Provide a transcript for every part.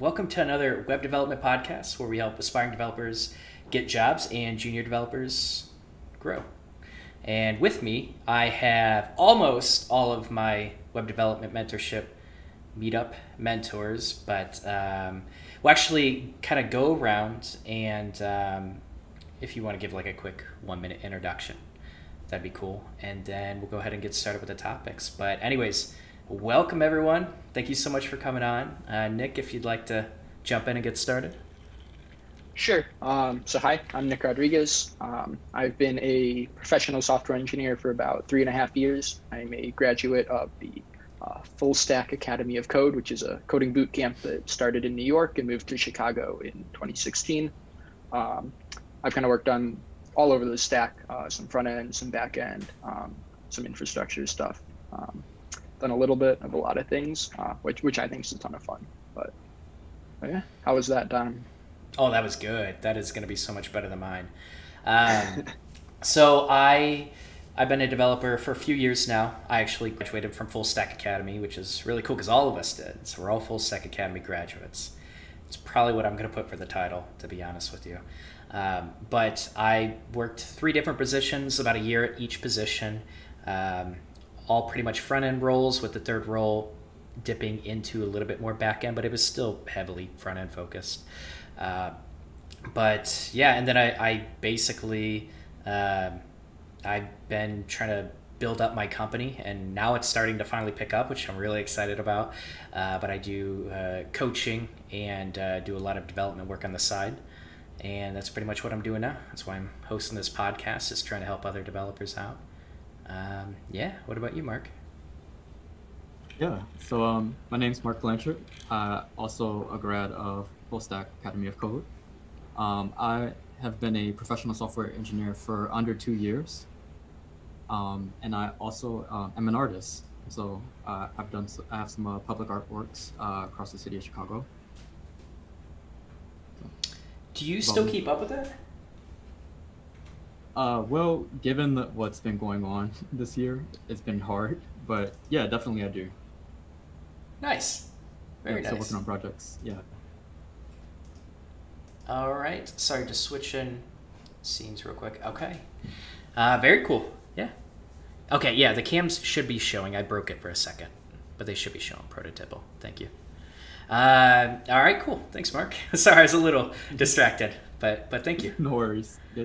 Welcome to another web development podcast where we help aspiring developers get jobs and junior developers grow. And with me, I have almost all of my web development mentorship meetup mentors, but um, we'll actually kind of go around and um, if you want to give like a quick one minute introduction, that'd be cool. And then we'll go ahead and get started with the topics. But, anyways, welcome everyone. Thank you so much for coming on. Uh, Nick, if you'd like to jump in and get started. Sure. Um, so, hi, I'm Nick Rodriguez. Um, I've been a professional software engineer for about three and a half years. I'm a graduate of the uh, Fullstack Academy of Code, which is a coding boot camp that started in New York and moved to Chicago in 2016. Um, I've kind of worked on all over the stack, uh, some front end, some back end, um, some infrastructure stuff. Done a little bit of a lot of things, uh, which which I think is a ton of fun. But, but yeah, how was that, Don? Oh, that was good. That is going to be so much better than mine. Um, so I. I've been a developer for a few years now. I actually graduated from Fullstack Academy, which is really cool because all of us did. So we're all Fullstack Academy graduates. It's probably what I'm going to put for the title, to be honest with you. Um, but I worked three different positions, about a year at each position, um, all pretty much front end roles, with the third role dipping into a little bit more back end, but it was still heavily front end focused. Uh, but yeah, and then I, I basically uh, I've been trying to build up my company, and now it's starting to finally pick up, which I'm really excited about. Uh, but I do uh, coaching and uh, do a lot of development work on the side and that's pretty much what I'm doing now. That's why I'm hosting this podcast, is trying to help other developers out. Um, yeah. What about you, Mark? Yeah. So um, my name's Mark Blanchard. Uh, also a grad of Fullstack Academy of Code. Um, I have been a professional software engineer for under two years, um, and I also uh, am an artist. So uh, I've done I have some uh, public artworks uh, across the city of Chicago. Do you still keep up with that? Uh, well, given the, what's been going on this year, it's been hard. But yeah, definitely I do. Nice. Very yeah, nice. Still working on projects. Yeah. All right. Sorry, to switch in scenes real quick. Okay. Uh, very cool. Yeah. Okay. Yeah, the cams should be showing. I broke it for a second, but they should be showing prototypal. Thank you. Uh, all right, cool. Thanks, Mark. Sorry, I was a little distracted, but but thank you. No worries. Yeah.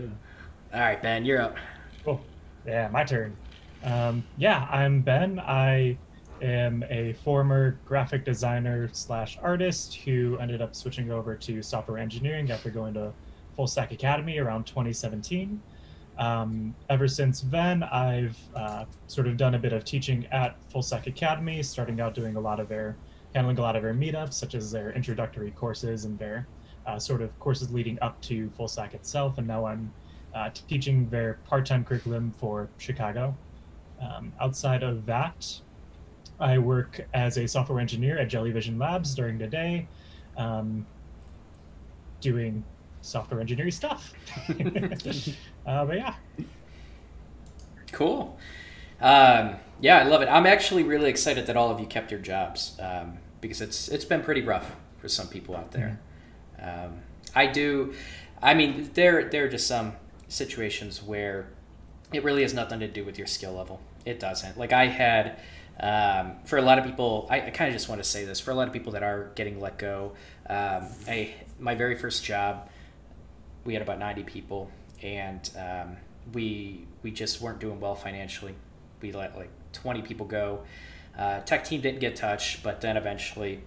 All right, Ben, you're up. Cool. Yeah, my turn. Um, yeah, I'm Ben. I am a former graphic designer slash artist who ended up switching over to software engineering after going to Fullstack Academy around 2017. Um, ever since then, I've uh, sort of done a bit of teaching at Fullstack Academy, starting out doing a lot of their handling a lot of their meetups, such as their introductory courses and their uh, sort of courses leading up to Full Stack itself. And now I'm uh, teaching their part-time curriculum for Chicago. Um, outside of that, I work as a software engineer at Jellyvision Labs during the day, um, doing software engineering stuff. uh, but yeah. Cool. Um, yeah, I love it. I'm actually really excited that all of you kept your jobs um, because it's it's been pretty rough for some people out there. Mm-hmm. Um, I do. I mean, there there are just some situations where it really has nothing to do with your skill level. It doesn't. Like I had. Um, for a lot of people, I, I kind of just want to say this. For a lot of people that are getting let go, um, I my very first job, we had about ninety people, and um, we we just weren't doing well financially. We let like 20 people go. Uh, tech team didn't get touched, but then eventually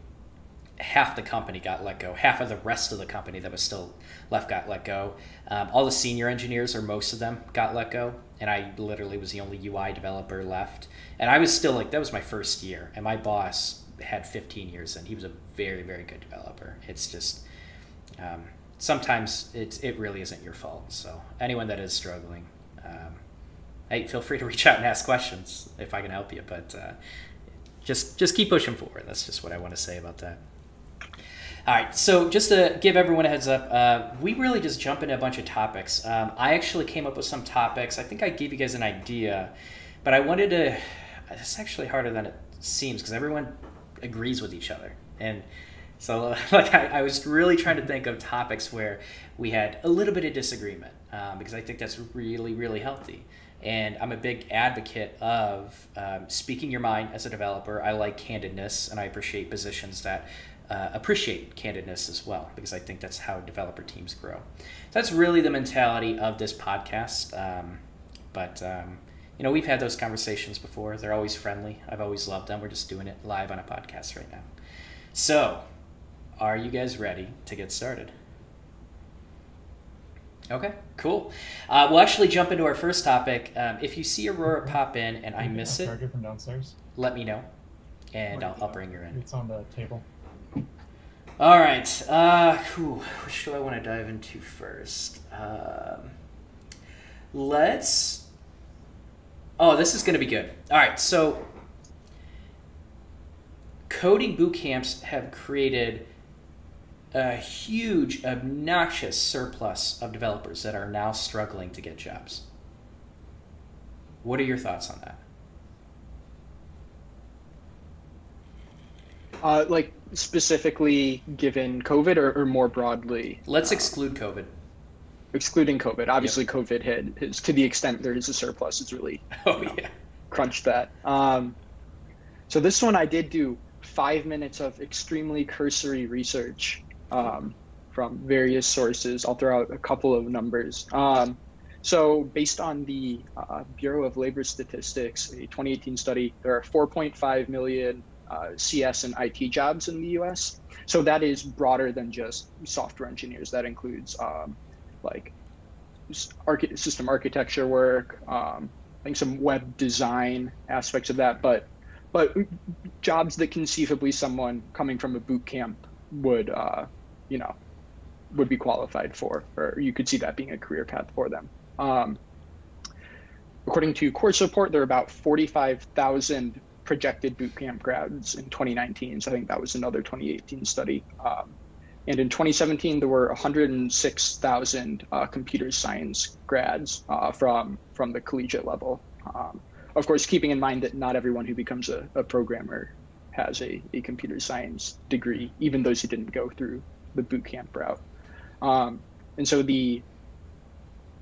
half the company got let go. Half of the rest of the company that was still left got let go. Um, all the senior engineers, or most of them, got let go. And I literally was the only UI developer left. And I was still like, that was my first year. And my boss had 15 years and he was a very, very good developer. It's just, um, sometimes it's, it really isn't your fault. So anyone that is struggling, um, hey, feel free to reach out and ask questions if I can help you. But uh, just just keep pushing forward. That's just what I want to say about that. All right, so just to give everyone a heads up, uh, we really just jump into a bunch of topics. Um, I actually came up with some topics. I think I gave you guys an idea, but I wanted to. It's actually harder than it seems because everyone agrees with each other, and So, like, I, I, was really trying to think of topics where we had a little bit of disagreement um, because I think that's really, really healthy. And I'm a big advocate of um, speaking your mind as a developer. I like candidness, and I appreciate positions that uh, appreciate candidness as well because I think that's how developer teams grow. that's really the mentality of this podcast. Um, but um, you know, we've had those conversations before. They're always friendly. I've always loved them. We're just doing it live on a podcast right now. So, are you guys ready to get started? Okay, cool. Uh, we'll actually jump into our first topic. Um, if you see Aurora pop in and I miss it, from downstairs. let me know, and I'll, I'll bring her in. It's on the table. All right. Uh, whew, which do I want to dive into first? Um, let's. Oh, this is going to be good. All right. So, coding boot camps have created a huge, obnoxious surplus of developers that are now struggling to get jobs. What are your thoughts on that? Uh, like specifically given COVID or, or more broadly? Let's exclude COVID. Excluding COVID. Obviously, yep. COVID hit is to the extent there is a surplus, it's really oh, you know, yeah. crunched that. Um, so this one I did do five minutes of extremely cursory research um, from various sources. I'll throw out a couple of numbers. Um, so, based on the uh, Bureau of Labor Statistics, a 2018 study, there are 4.5 million uh, CS and IT jobs in the US. So, that is broader than just software engineers. That includes um, like system architecture work, um, I think some web design aspects of that, but but jobs that conceivably someone coming from a boot camp would uh, you know would be qualified for, or you could see that being a career path for them. Um, according to Course Report, there are about 45,000 projected bootcamp grads in 2019. So I think that was another 2018 study. Um, and in 2017, there were 106,000 uh, computer science grads uh, from from the collegiate level. Um, of course, keeping in mind that not everyone who becomes a, a programmer has a, a computer science degree, even those who didn't go through the boot camp route. Um, and so the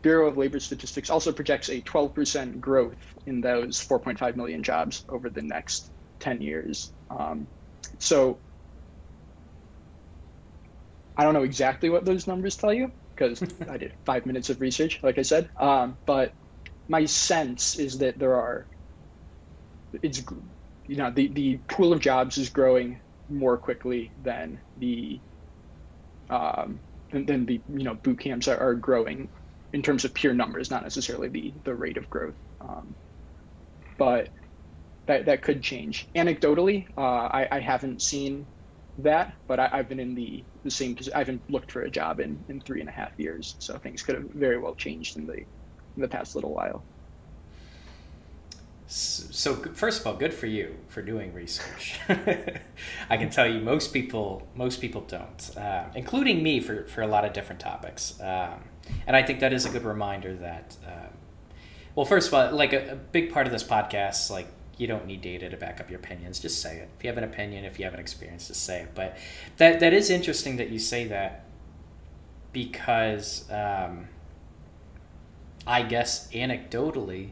Bureau of Labor Statistics also projects a 12% growth in those 4.5 million jobs over the next 10 years. Um, so I don't know exactly what those numbers tell you because I did five minutes of research, like I said. Um, but my sense is that there are, it's, you know, the, the pool of jobs is growing more quickly than the um, than, than, the you know boot camps are, are, growing in terms of pure numbers, not necessarily the the rate of growth. Um, but that that could change. Anecdotally, uh, I, I haven't seen that, but I, have been in the the same. Because I haven't looked for a job in in three and a half years, so things could have very well changed in the in the past little while. So first of all, good for you for doing research. I can tell you, most people most people don't, uh, including me for for a lot of different topics. Um, and I think that is a good reminder that, um, well, first of all, like a, a, big part of this podcast, like you don't need data to back up your opinions. Just say it. If you have an opinion, if you have an experience, just say it. But that that is interesting that you say that because um, I guess anecdotally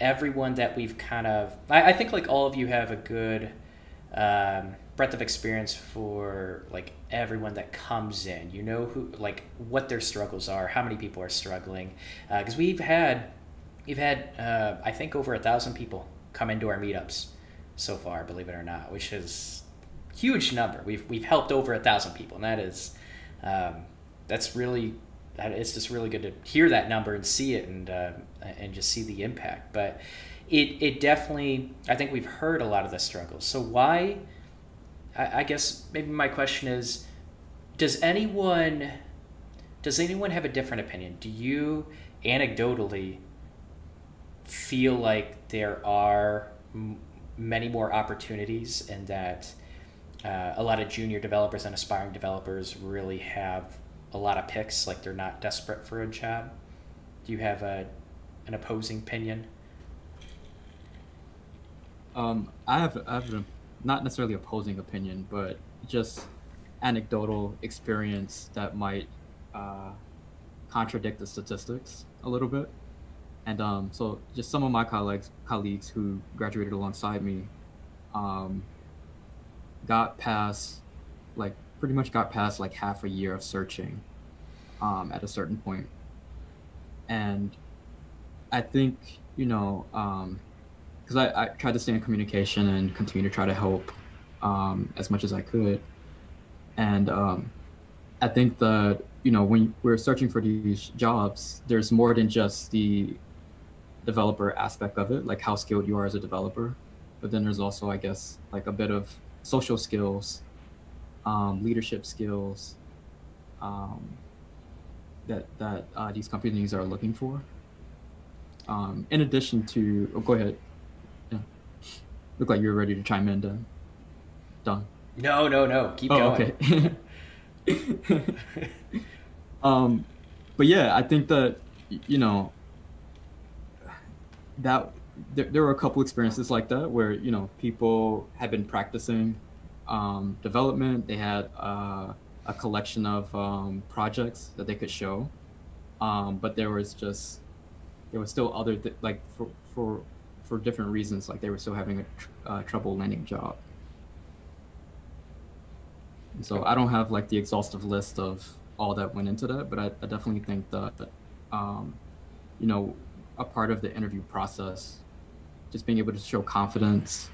everyone that we've kind of I, I think like all of you have a good um, breadth of experience for like everyone that comes in you know who like what their struggles are how many people are struggling because uh, we've had we've had uh, i think over a thousand people come into our meetups so far believe it or not which is huge number we've we've helped over a thousand people and that is um, that's really it's just really good to hear that number and see it and uh, and just see the impact. But it it definitely I think we've heard a lot of the struggles. So why? I, I guess maybe my question is, does anyone does anyone have a different opinion? Do you anecdotally feel like there are m- many more opportunities and that uh, a lot of junior developers and aspiring developers really have a lot of picks, like they're not desperate for a job? Do you have a an opposing opinion? Um, I have I have a, not necessarily opposing opinion, but just anecdotal experience that might uh, contradict the statistics a little bit. And um, so, just some of my colleagues colleagues who graduated alongside me um, got past, like, pretty much got past like half a year of searching um, at a certain point. And I think you know, because I, I tried to stay in communication and continue to try to help um, as much as I could. And um, I think that you know when we're searching for these jobs, there's more than just the developer aspect of it, like how skilled you are as a developer, but then there's also, I guess, like a bit of social skills, um, leadership skills um, that that uh, these companies are looking for. Um, in addition to, oh, go ahead. Look like you're ready to chime in. Don. No, no, no. Keep oh, going. Okay. um, but yeah, I think that you know that there, there were a couple experiences like that where you know people had been practicing um, development. They had uh, a collection of um, projects that they could show, um, but there was just there was still other th- like for for for different reasons like they were still having a uh, trouble landing a job. And so I don't have like the exhaustive list of all that went into that, but I, I definitely think that um, you know a part of the interview process, just being able to show confidence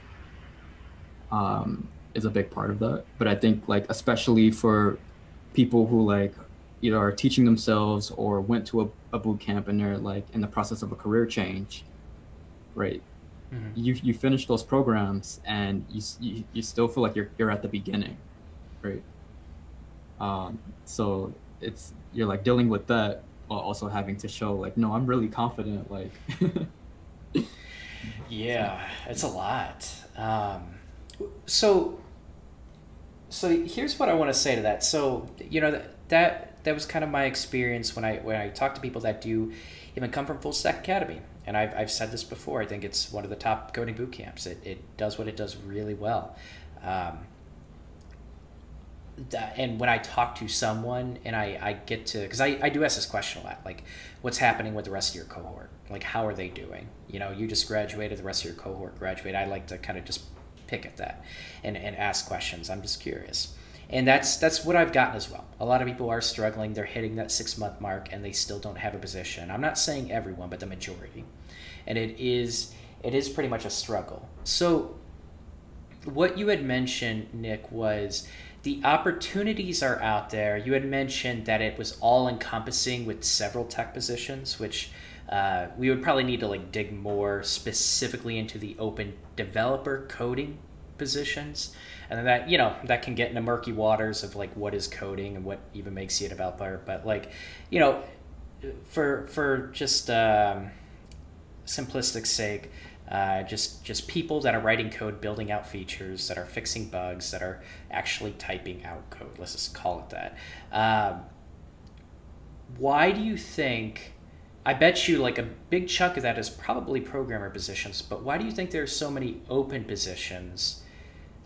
um, is a big part of that. But I think like especially for people who like either are teaching themselves or went to a, a boot camp and they're like in the process of a career change, right? Mm-hmm. You you finish those programs and you, you you still feel like you're you're at the beginning, right? Um, so it's you're like dealing with that while also having to show like no i'm really confident like yeah it's a lot um, so so here's what i want to say to that so you know that, that that was kind of my experience when i when i talk to people that do even come from fullstack academy and I've, I've said this before i think it's one of the top coding boot camps it, it does what it does really well um, that, and when I talk to someone and I, I get to, because I, I do ask this question a lot, like, what's happening with the rest of your cohort? Like, how are they doing? You know, you just graduated, the rest of your cohort graduated. I like to kind of just pick at that and, and ask questions. I'm just curious. And that's that's what I've gotten as well. A lot of people are struggling. They're hitting that six month mark and they still don't have a position. I'm not saying everyone, but the majority. And it is it is pretty much a struggle. So what you had mentioned, Nick, was the opportunities are out there. You had mentioned that it was all encompassing with several tech positions, which uh, we would probably need to like dig more specifically into the open developer coding positions and that you know that can get into murky waters of like what is coding and what even makes you a developer but like you know for for just um, simplistic sake uh, just just people that are writing code, building out features, that are fixing bugs, that are actually typing out code. Let's just call it that. Um, why do you think? I bet you like a big chunk of that is probably programmer positions, but why do you think there are so many open positions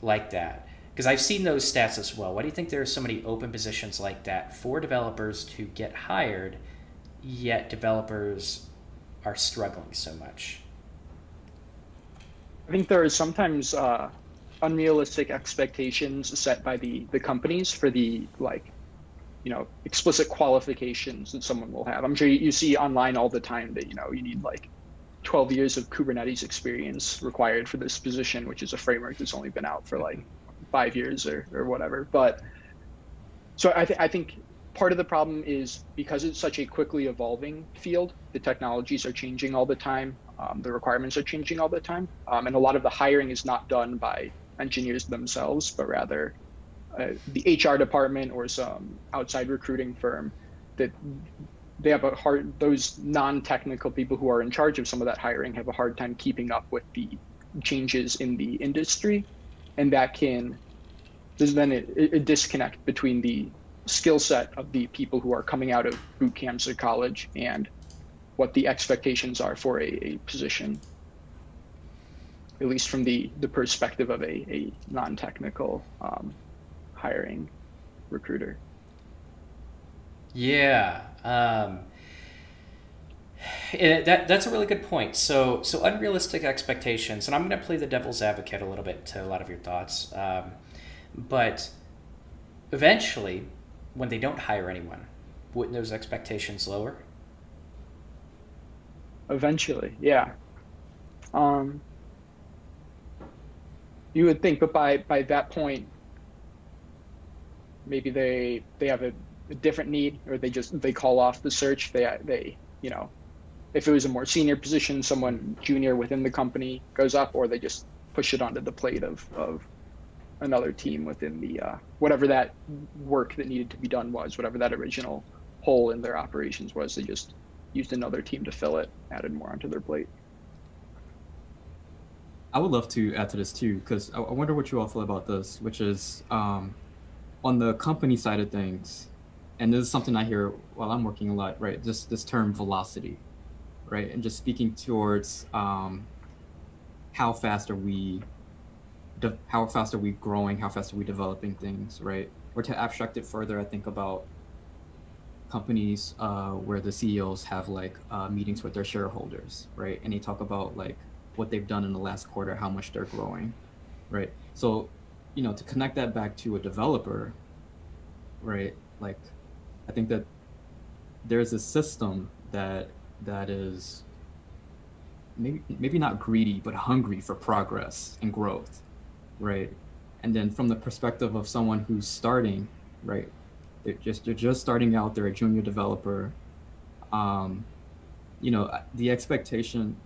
like that? Because I've seen those stats as well. Why do you think there are so many open positions like that for developers to get hired, yet developers are struggling so much? I think there are sometimes uh, unrealistic expectations set by the the companies for the like, you know, explicit qualifications that someone will have. I'm sure you, you see online all the time that you know you need like 12 years of Kubernetes experience required for this position, which is a framework that's only been out for like five years or, or whatever. But so I, th- I think part of the problem is because it's such a quickly evolving field, the technologies are changing all the time. Um, the requirements are changing all the time, um, and a lot of the hiring is not done by engineers themselves, but rather uh, the HR department or some outside recruiting firm that they have a hard those non-technical people who are in charge of some of that hiring have a hard time keeping up with the changes in the industry and that can there's then a, a disconnect between the skill set of the people who are coming out of boot camps or college and what the expectations are for a, a position, at least from the, the perspective of a, a non-technical um, hiring recruiter. Yeah. Um, it, that that's a really good point. So so unrealistic expectations, and I'm going to play the devil's advocate a little bit to a lot of your thoughts. Um, but eventually, when they don't hire anyone, wouldn't those expectations lower? Eventually, yeah. Um, you would think, but by by that point, maybe they they have a, a different need, or they just they call off the search. They they you know if it was a more senior position, someone junior within the company goes up, or they just push it onto the plate of, of another team within the uh, whatever that work that needed to be done was, whatever that original hole in their operations was. They just used another team to fill it, added more onto their plate. I would love to add to this too, because I, wonder what you all feel about this, which is um, on the company side of things, and this is something I hear while I'm working a lot, right? Just this term velocity right? And just speaking towards um, how fast are we, de- how fast are we growing? How fast are we developing things, right? Or to abstract it further, I think about companies uh, where the CEOs have like uh, meetings with their shareholders, right? And they talk about like what they've done in the last quarter, how much they're growing, right? So, you know, to connect that back to a developer, right? Like, I think that there's a system that that is maybe maybe not greedy but hungry for progress and growth right? And then from the perspective of someone who's starting right they're just they're just starting out they're a junior developer um, you know the expectation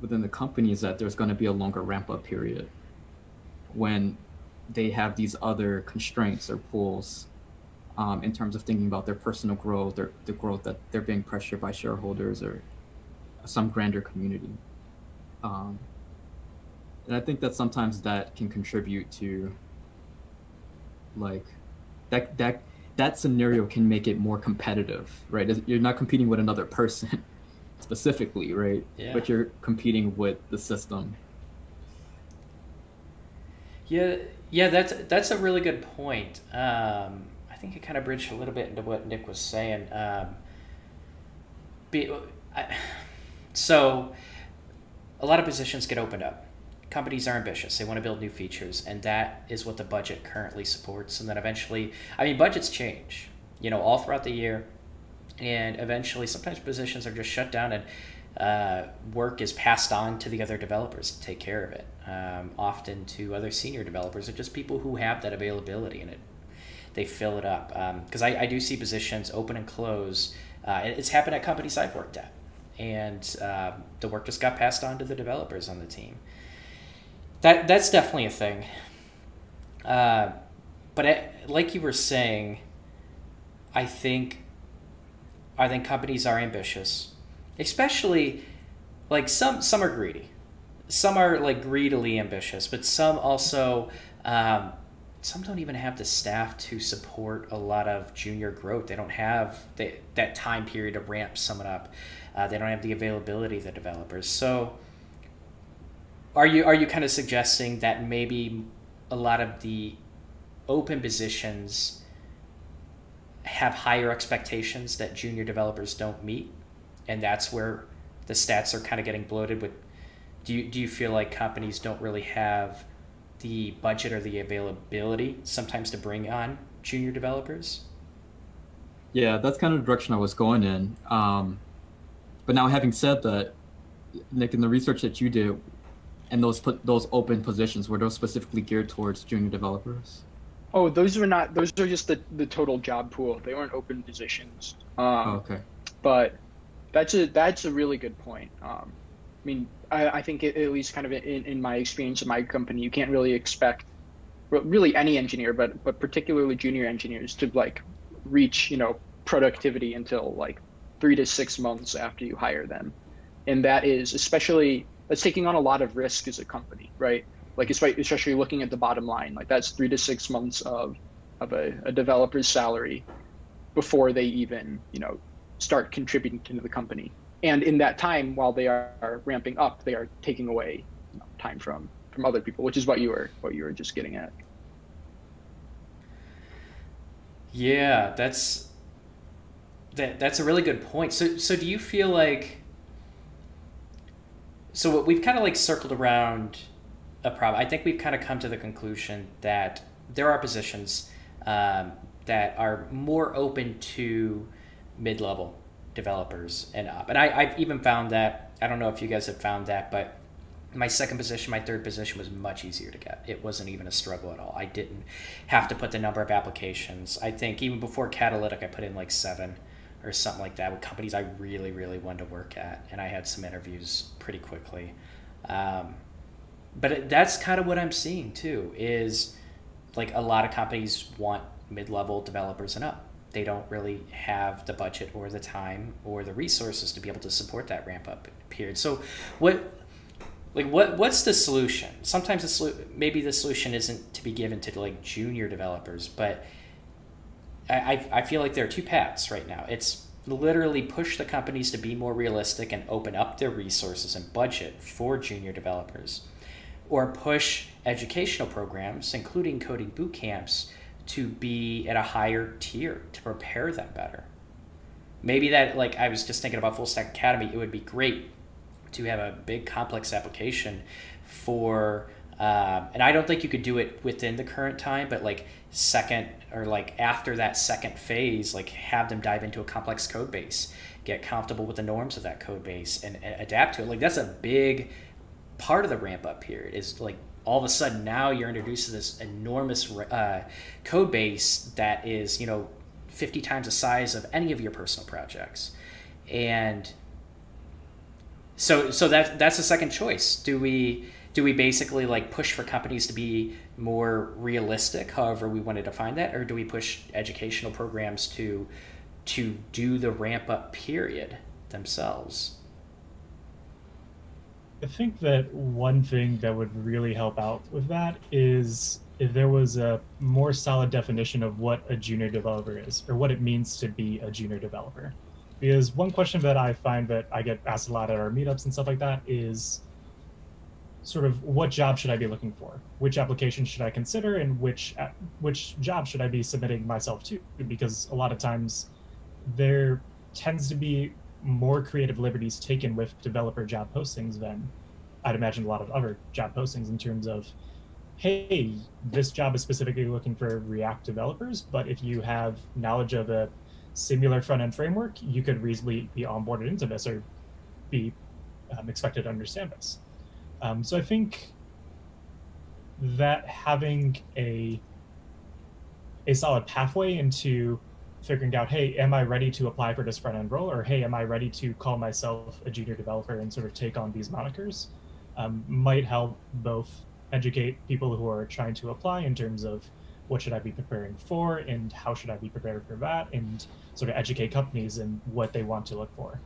within the company is that there's going to be a longer ramp up period when they have these other constraints or pulls um, in terms of thinking about their personal growth or the growth that they're being pressured by shareholders or some grander community. Um, and I think that sometimes that can contribute to like that that that scenario can make it more competitive, right? You're not competing with another person specifically, right? Yeah. But you're competing with the system. Yeah, yeah, that's that's a really good point. Um, I think it kind of bridged a little bit into what Nick was saying. Um, be, I, so, a lot of positions get opened up. Companies are ambitious; they want to build new features, and that is what the budget currently supports. And then eventually, I mean, budgets change, you know, all throughout the year, and eventually, sometimes positions are just shut down and uh, work is passed on to the other developers to take care of it. Um, often to other senior developers or just people who have that availability, and it they fill it up. Because um, I, I, do see positions open and close. Uh, it's happened at companies I've worked at. And uh, the work just got passed on to the developers on the team. That, that's definitely a thing. Uh, but it, like you were saying, I think I think companies are ambitious, especially like some some are greedy, some are like greedily ambitious, but some also um, some don't even have the staff to support a lot of junior growth. They don't have the, that time period to ramp someone up. Uh, they don't have the availability of the developers. So, are you are you kind of suggesting that maybe a lot of the open positions have higher expectations that junior developers don't meet, and that's where the stats are kind of getting bloated with? Do you do you feel like companies don't really have the budget or the availability sometimes to bring on junior developers? Yeah, that's kind of the direction I was going in. Um, but now, having said that, Nick, in the research that you did, and those put those open positions were those specifically geared towards junior developers? Oh, those were not. Those are just the the total job pool. They weren't open positions. Um, oh, okay. But that's a that's a really good point. Um, I mean, I, I think it, at least kind of in, in my experience in my company, you can't really expect really any engineer, but but particularly junior engineers to like reach you know productivity until like three to six months after you hire them, and that is especially that's taking on a lot of risk as a company, right? Like especially looking at the bottom line, like that's three to six months of of a, a developer's salary before they even you know start contributing to the company and in that time while they are ramping up they are taking away you know, time from from other people which is what you were what you were just getting at Yeah, that's that that's a really good point. So so do you feel like so what we've kind of like circled around a problem. I think we've kind of come to the conclusion that there are positions um, that are more open to mid-level developers and up. And I, I've even found that I don't know if you guys have found that, but my second position, my third position was much easier to get. It wasn't even a struggle at all. I didn't have to put the number of applications. I think even before Catalytic, I put in like seven or something like that with companies I really, really wanted to work at, and I had some interviews pretty quickly. Um, but it, that's kind of what I'm seeing too. Is like a lot of companies want mid-level developers and up. They don't really have the budget or the time or the resources to be able to support that ramp up period. So, what like what what's the solution sometimes the solu- maybe the solution isn't to be given to like junior developers but I, I feel like there are two paths right now it's literally push the companies to be more realistic and open up their resources and budget for junior developers or push educational programs including coding boot camps to be at a higher tier to prepare them better maybe that like i was just thinking about fullstack academy it would be great to have a big complex application for um, and I don't think you could do it within the current time, but like second or like after that second phase, like have them dive into a complex code base, get comfortable with the norms of that code base, and, and adapt to it. Like that's a big part of the ramp up period. Is like all of a sudden now you're introduced to this enormous uh, code base that is you know 50 times the size of any of your personal projects, and so so that that's the second choice. Do we do we basically like push for companies to be more realistic, however we want to define that, or do we push educational programs to to do the ramp up period themselves? I think that one thing that would really help out with that is if there was a more solid definition of what a junior developer is or what it means to be a junior developer. Because one question that I find that I get asked a lot at our meetups and stuff like that is sort of what job should I be looking for? Which application should I consider, and which which job should I be submitting myself to? Because a lot of times there tends to be more creative liberties taken with developer job postings than I'd imagine a lot of other job postings in terms of, hey, this job is specifically looking for React developers, but if you have knowledge of a similar front end framework, you could reasonably be onboarded into this or be um, expected to understand this. Um, so I think that having a a solid pathway into figuring out, hey, am I ready to apply for this front end role, or hey, am I ready to call myself a junior developer and sort of take on these monikers, um, might help both educate people who are trying to apply in terms of what should I be preparing for and how should I be prepared for that, and sort of educate companies in what they want to look for.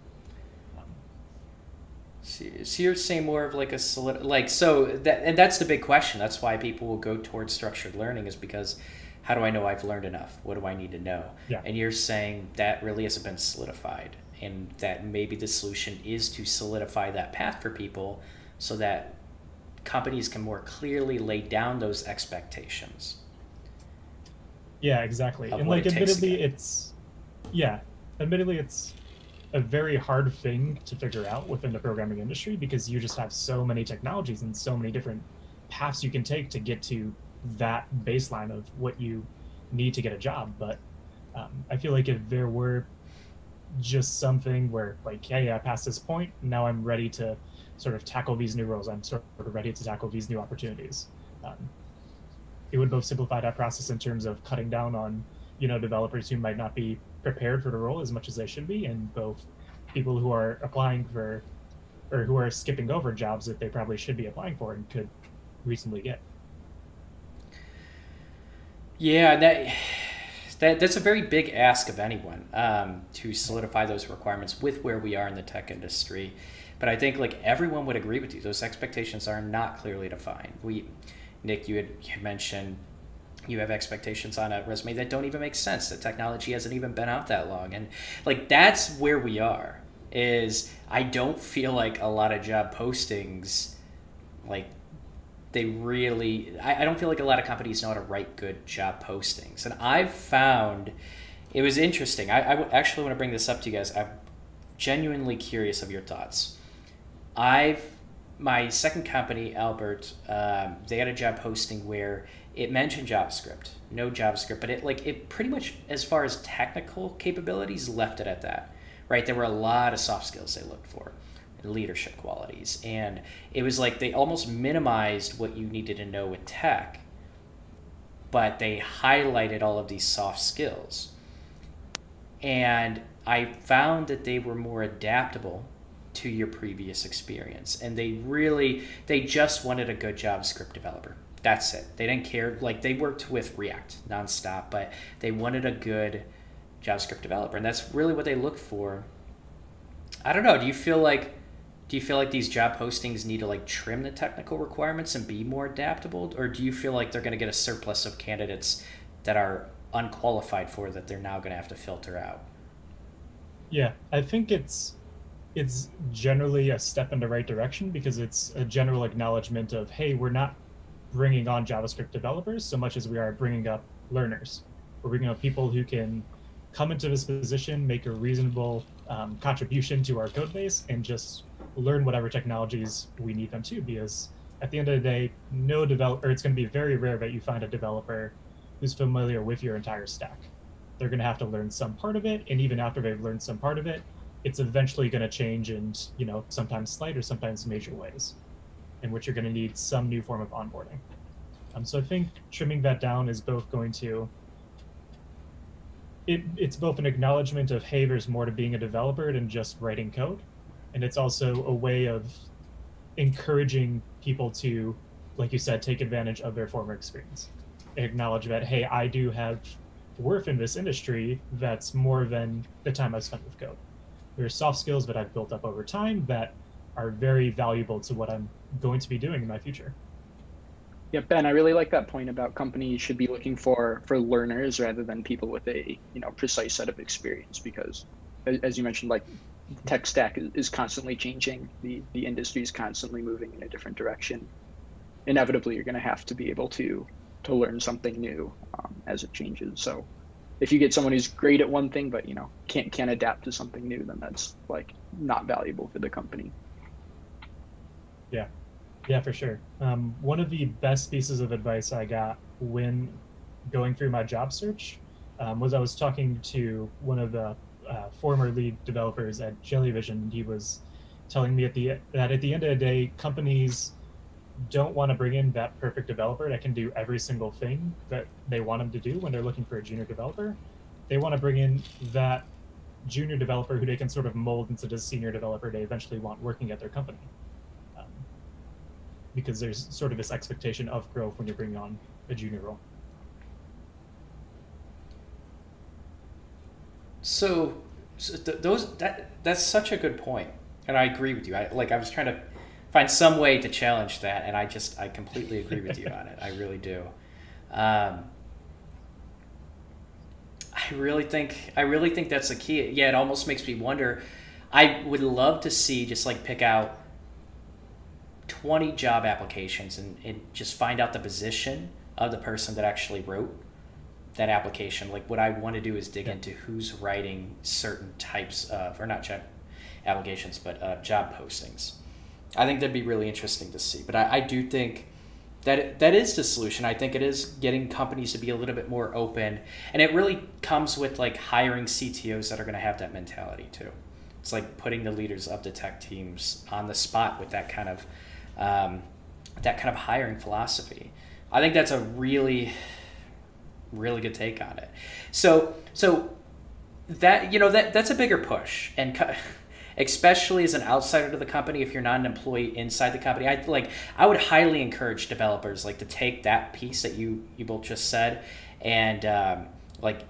So you're saying more of like a solid, like so that, and that's the big question. That's why people will go towards structured learning is because how do I know I've learned enough? What do I need to know? Yeah. And you're saying that really hasn't been solidified, and that maybe the solution is to solidify that path for people, so that companies can more clearly lay down those expectations. Yeah, exactly. And like, admittedly, it's yeah, admittedly, it's a very hard thing to figure out within the programming industry because you just have so many technologies and so many different paths you can take to get to that baseline of what you need to get a job. But um, I feel like if there were just something where like, hey, I passed this point, now I'm ready to sort of tackle these new roles. I'm sort of ready to tackle these new opportunities. Um, it would both simplify that process in terms of cutting down on you know developers who might not be prepared for the role as much as they should be, and both people who are applying for or who are skipping over jobs that they probably should be applying for and could reasonably get. Yeah, that that that's a very big ask of anyone um, to solidify those requirements with where we are in the tech industry. But I think like everyone would agree with you, those expectations are not clearly defined. We, Nick, you had, you had mentioned you have expectations on a resume that don't even make sense. The technology hasn't even been out that long, and like that's where we are. Is I don't feel like a lot of job postings, like they really I, I don't feel like a lot of companies know how to write good job postings. And i've found it was interesting. I, I w- actually want to bring this up to you guys. I'm genuinely curious of your thoughts. I've my second company albert um, they had a job posting where it mentioned javascript no javascript but it like it pretty much as far as technical capabilities left it at that right? There were a lot of soft skills they looked for leadership qualities. And it was like they almost minimized what you needed to know with tech, but they highlighted all of these soft skills. And I found that they were more adaptable to your previous experience. And they really, they just wanted a good JavaScript developer. That's it. They didn't care. Like they worked with React nonstop, but they wanted a good JavaScript developer. And that's really what they looked for. I don't know. Do you feel like do you feel like these job postings need to like trim the technical requirements and be more adaptable? Or do you feel like they're going to get a surplus of candidates that are unqualified for that they're now going to have to filter out? Yeah i think it's it's generally a step in the right direction because it's a general acknowledgement of hey we're not bringing on javascript developers so much as we are bringing up learners. We're bringing up people who can come into this position make a reasonable um, contribution to our code base and just learn whatever technologies we need them to because at the end of the day no developer it's going to be very rare that you find a developer who's familiar with your entire stack. They're going to have to learn some part of it and even after they've learned some part of it it's eventually going to change in you know sometimes slight or sometimes major ways. In which you're going to need some new form of onboarding. Um, so i think trimming that down is both going to it, it's both an acknowledgement of hey there's more to being a developer than just writing code and it's also a way of encouraging people to like you said take advantage of their former experience. Acknowledge that hey i do have worth in this industry that's more than the time i've spent with code there are soft skills that i've built up over time that are very valuable to what i'm going to be doing in my future. Yeah ben i really like that point about companies should be looking for for learners rather than people with a you know precise set of experience because as you mentioned like tech stack is constantly changing. The the industry is constantly moving in a different direction. Inevitably, you're going to have to be able to to learn something new um, as it changes. So, if you get someone who's great at one thing but you know can't can't adapt to something new, then that's like not valuable for the company. Yeah, yeah, for sure. Um, one of the best pieces of advice I got when going through my job search um, was I was talking to one of the uh, former lead developers at Jellyvision, he was telling me at the that at the end of the day, companies don't want to bring in that perfect developer that can do every single thing that they want them to do when they're looking for a junior developer. They want to bring in that junior developer who they can sort of mold into the senior developer they eventually want working at their company. Um, because there's sort of this expectation of growth when you're bringing on a junior role. So, so th- those that that's such a good point, and I agree with you. I like I was trying to find some way to challenge that, and I just I completely agree with you on it. I really do. Um, I really think I really think that's the key. Yeah, it almost makes me wonder. I would love to see just like pick out 20 job applications and, and just find out the position of the person that actually wrote that application. Like what I want to do is dig yeah. into who's writing certain types of, or not job applications, but uh, job postings. I think that'd be really interesting to see. But I, I do think that that is the solution. I think it is getting companies to be a little bit more open, and it really comes with like hiring CTOs that are going to have that mentality too. It's like putting the leaders of the tech teams on the spot with that kind of um, that kind of hiring philosophy. I think that's a really really good take on it. So so that you know that that's a bigger push and. especially as an outsider to the company if you're not an employee inside the company i like i would highly encourage developers like to take that piece that you you both just said and um, like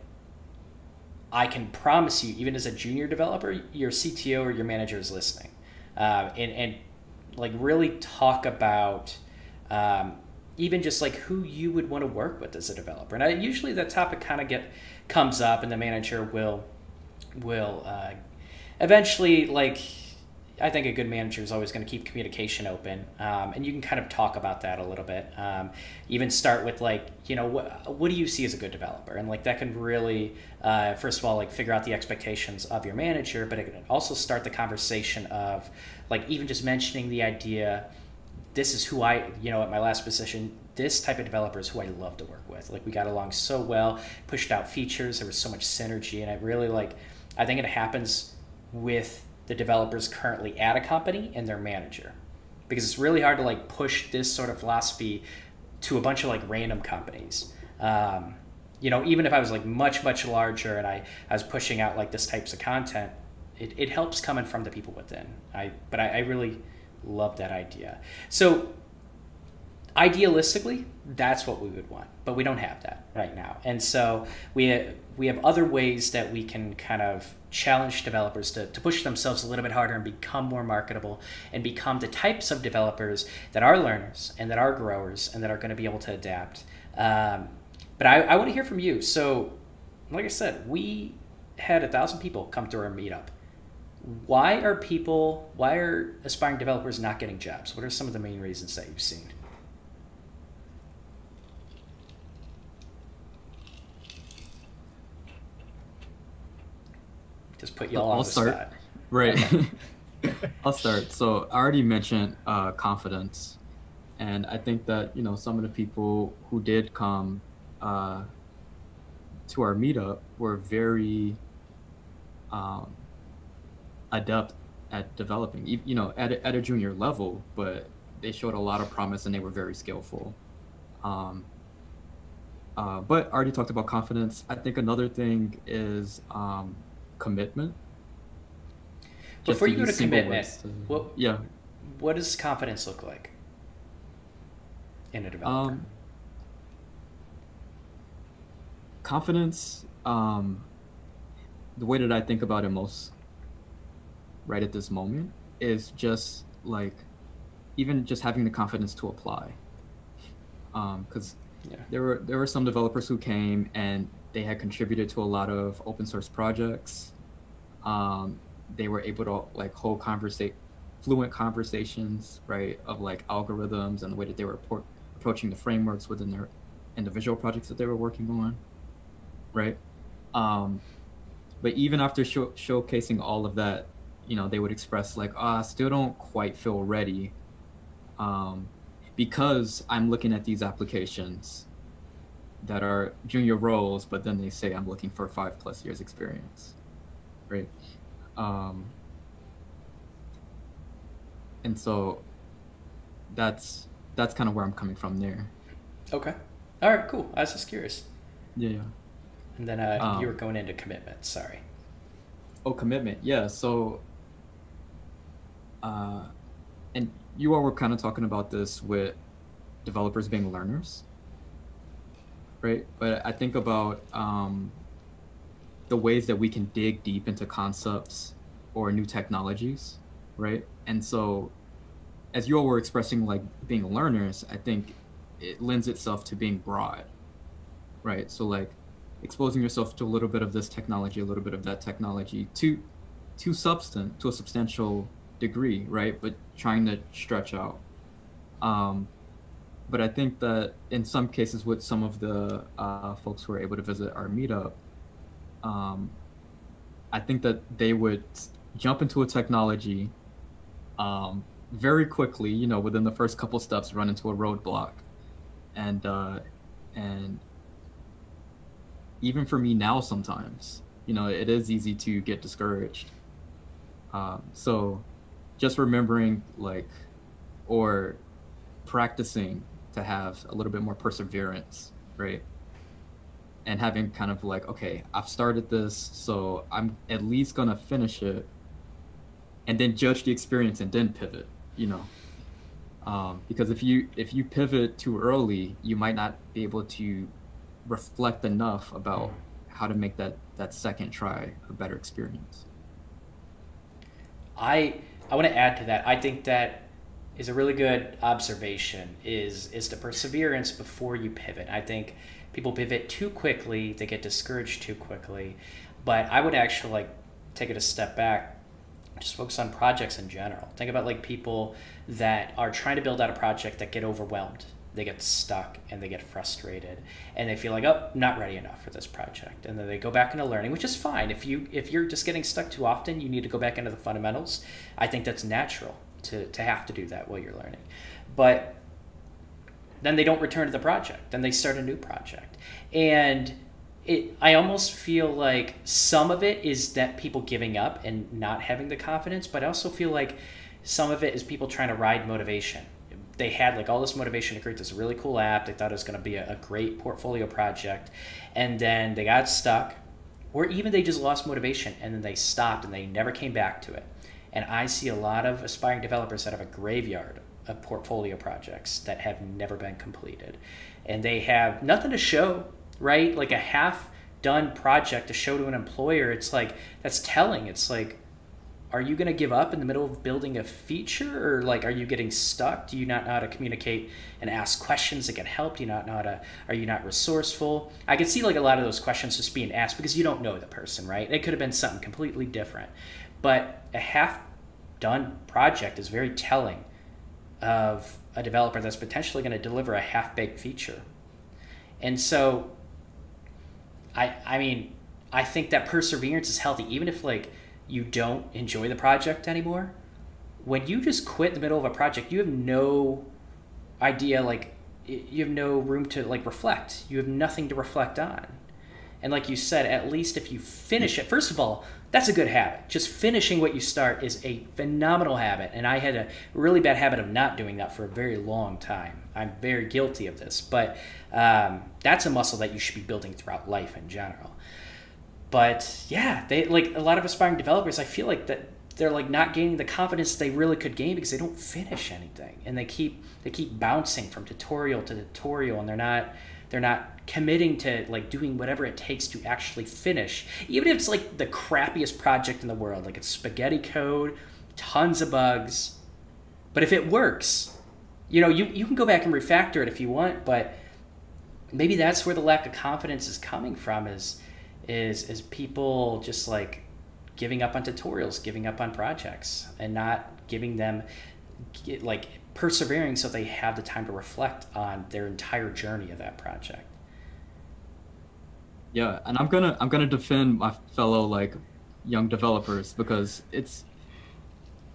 i can promise you even as a junior developer your cto or your manager is listening uh, and and like really talk about um, even just like who you would want to work with as a developer. And I, usually that topic kind of get comes up, and the manager will will uh, eventually like I think a good manager is always going to keep communication open, um, and you can kind of talk about that a little bit. Um, even start with like, you know, what what do you see as a good developer, and like that can really, uh, first of all, like figure out the expectations of your manager, but it can also start the conversation of, like, even just mentioning the idea. This is who I, you know, at my last position, this type of developer is who I love to work with. Like we got along so well, pushed out features, there was so much synergy, and I really like. I think it happens with the developers currently at a company and their manager because it's really hard to like push this sort of philosophy to a bunch of like random companies um, you know even if i was like much much larger and i, I was pushing out like this types of content it, it helps coming from the people within i but I, I really love that idea. So idealistically that's what we would want but we don't have that right now. And so we we have other ways that we can kind of challenge developers to, to push themselves a little bit harder and become more marketable and become the types of developers that are learners and that are growers and that are going to be able to adapt. Um, but I, I want to hear from you. So like i said we had a thousand people come to our meetup why are people why are aspiring developers not getting jobs what are some of the main reasons that you've seen Just put y'all I'll on the start. spot. Right. I'll start. So I already mentioned uh, confidence, and I think that you know some of the people who did come uh, to our meetup were very um, adept at developing, you know, at a, at a junior level, but they showed a lot of promise and they were very skillful. Um, uh, but I already talked about confidence. I think another thing is um, commitment. Just Before you go to commitment, to- what yeah, what does confidence look like in a developer? um, confidence. Um, the way that I think about it most, right at this moment, is just like, even just having the confidence to apply. Because yeah. there were there were some developers who came and they had contributed to a lot of open source projects. Um, they were able to like hold conversate fluent conversations, right, of like algorithms and the way that they were appro- approaching the frameworks within their individual projects that they were working on, right? Um, but even after show- showcasing all of that, you know, they would express like, "Ah, I still don't quite feel ready." Um, because I'm looking at these applications that are junior roles, but then they say I'm looking for five plus years experience, right? Um, and so that's that's kind of where I'm coming from there. Okay. All right. Cool. I was just curious. Yeah. yeah. And then uh, Um, you were going into commitment. Sorry. Oh, commitment. Yeah. So, uh, and you all were kind of talking about this with developers being learners, right? But I think about um, the ways that we can dig deep into concepts or new technologies, right? And so, as you all were expressing, like being learners, I think it lends itself to being broad, right? So, like exposing yourself to a little bit of this technology, a little bit of that technology, to to substance, to a substantial degree, right? But trying to stretch out. Um, but I think that in some cases, with some of the uh, folks who were able to visit our meetup, um, I think that they would jump into a technology um, very quickly. You know, within the first couple steps, run into a roadblock, and uh, and even for me now, sometimes you know it is easy to get discouraged. Um, so, just remembering like, or practicing to have a little bit more perseverance, right? And having kind of like, okay, I've started this, so I'm at least gonna finish it, and then judge the experience and then pivot, you know. Um, because if you if you pivot too early, you might not be able to reflect enough about how to make that that second try a better experience. I I want to add to that. I think that is a really good observation. Is is the perseverance before you pivot. I think people pivot too quickly. They get discouraged too quickly. But I would actually like take it a step back. just focus on projects in general. Think about like people that are trying to build out a project that get overwhelmed. They get stuck and they get frustrated and they feel like, oh, not ready enough for this project. And then they go back into learning, which is fine. If you if you're just getting stuck too often, you need to go back into the fundamentals. I think that's natural to, to have to do that while you're learning. But then they don't return to the project. Then they start a new project. And it, I almost feel like some of it is that people giving up and not having the confidence, but I also feel like some of it is people trying to ride motivation. They had like all this motivation to create this really cool app. They thought it was going to be a, a great portfolio project, and then they got stuck, or even they just lost motivation and then they stopped and they never came back to it. And I see a lot of aspiring developers that have a graveyard of portfolio projects that have never been completed, and they have nothing to show right? Like a half done project to show to an employer, it's like that's telling. It's like, are you going to give up in the middle of building a feature, or like, are you getting stuck? Do you not know how to communicate and ask questions that get help? Do you not know how to? Are you not resourceful? I could see like a lot of those questions just being asked because you don't know the person, right? It could have been something completely different, but a half done project is very telling of a developer that's potentially going to deliver a half baked feature. And so I I mean, I think that perseverance is healthy, even if like you don't enjoy the project anymore. When you just quit in the middle of a project, you have no idea like you have no room to like reflect. You have nothing to reflect on. And like you said, at least if you finish it, first of all, that's a good habit. Just finishing what you start is a phenomenal habit. And I had a really bad habit of not doing that for a very long time. I'm very guilty of this. But um, that's a muscle that you should be building throughout life in general. But yeah, they like a lot of aspiring developers. I feel like that they're like not gaining the confidence they really could gain because they don't finish anything, and they keep they keep bouncing from tutorial to tutorial, and they're not they're not committing to like doing whatever it takes to actually finish even if it's like the crappiest project in the world like it's spaghetti code tons of bugs but if it works you know you, you can go back and refactor it if you want but maybe that's where the lack of confidence is coming from is is is people just like giving up on tutorials giving up on projects and not giving them like persevering so they have the time to reflect on their entire journey of that project. Yeah and i'm gonna i'm gonna defend my fellow like young developers because it's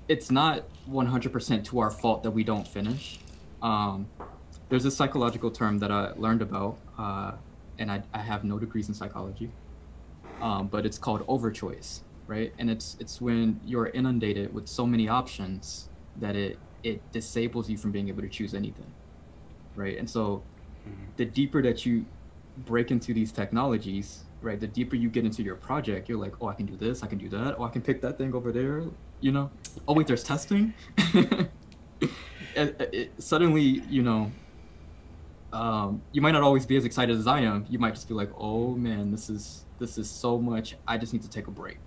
it's not 100% to our fault that we don't finish. Um, there's a psychological term that I learned about, uh, and I, I, have no degrees in psychology, um, but it's called overchoice, right? And it's it's when you're inundated with so many options that it it disables you from being able to choose anything, right? And so, mm-hmm. the deeper that you break into these technologies, right, the deeper you get into your project, you're like, oh, I can do this, I can do that, oh, I can pick that thing over there, you know? Oh wait, there's testing. it, it, suddenly, you know, um, you might not always be as excited as I am. You might just be like, "Oh man, this is this is so much. I just need to take a break,"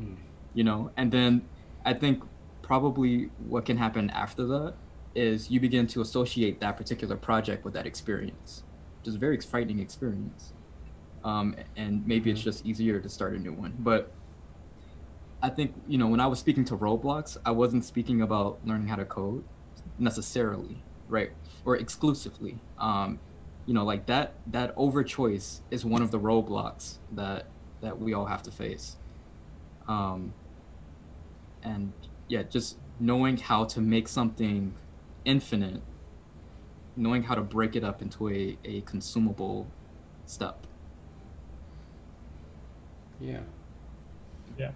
mm. you know. And then I think probably what can happen after that is you begin to associate that particular project with that experience, which is a very frightening experience. Um, and maybe mm-hmm. it's just easier to start a new one. But I think you know when I was speaking to roadblocks, I wasn't speaking about learning how to code necessarily, right? Or exclusively. Um, you know, like that that over choice is one of the roadblocks that that we all have to face. Um, and yeah, just knowing how to make something infinite, knowing how to break it up into a, a consumable step. Yeah. Yeah.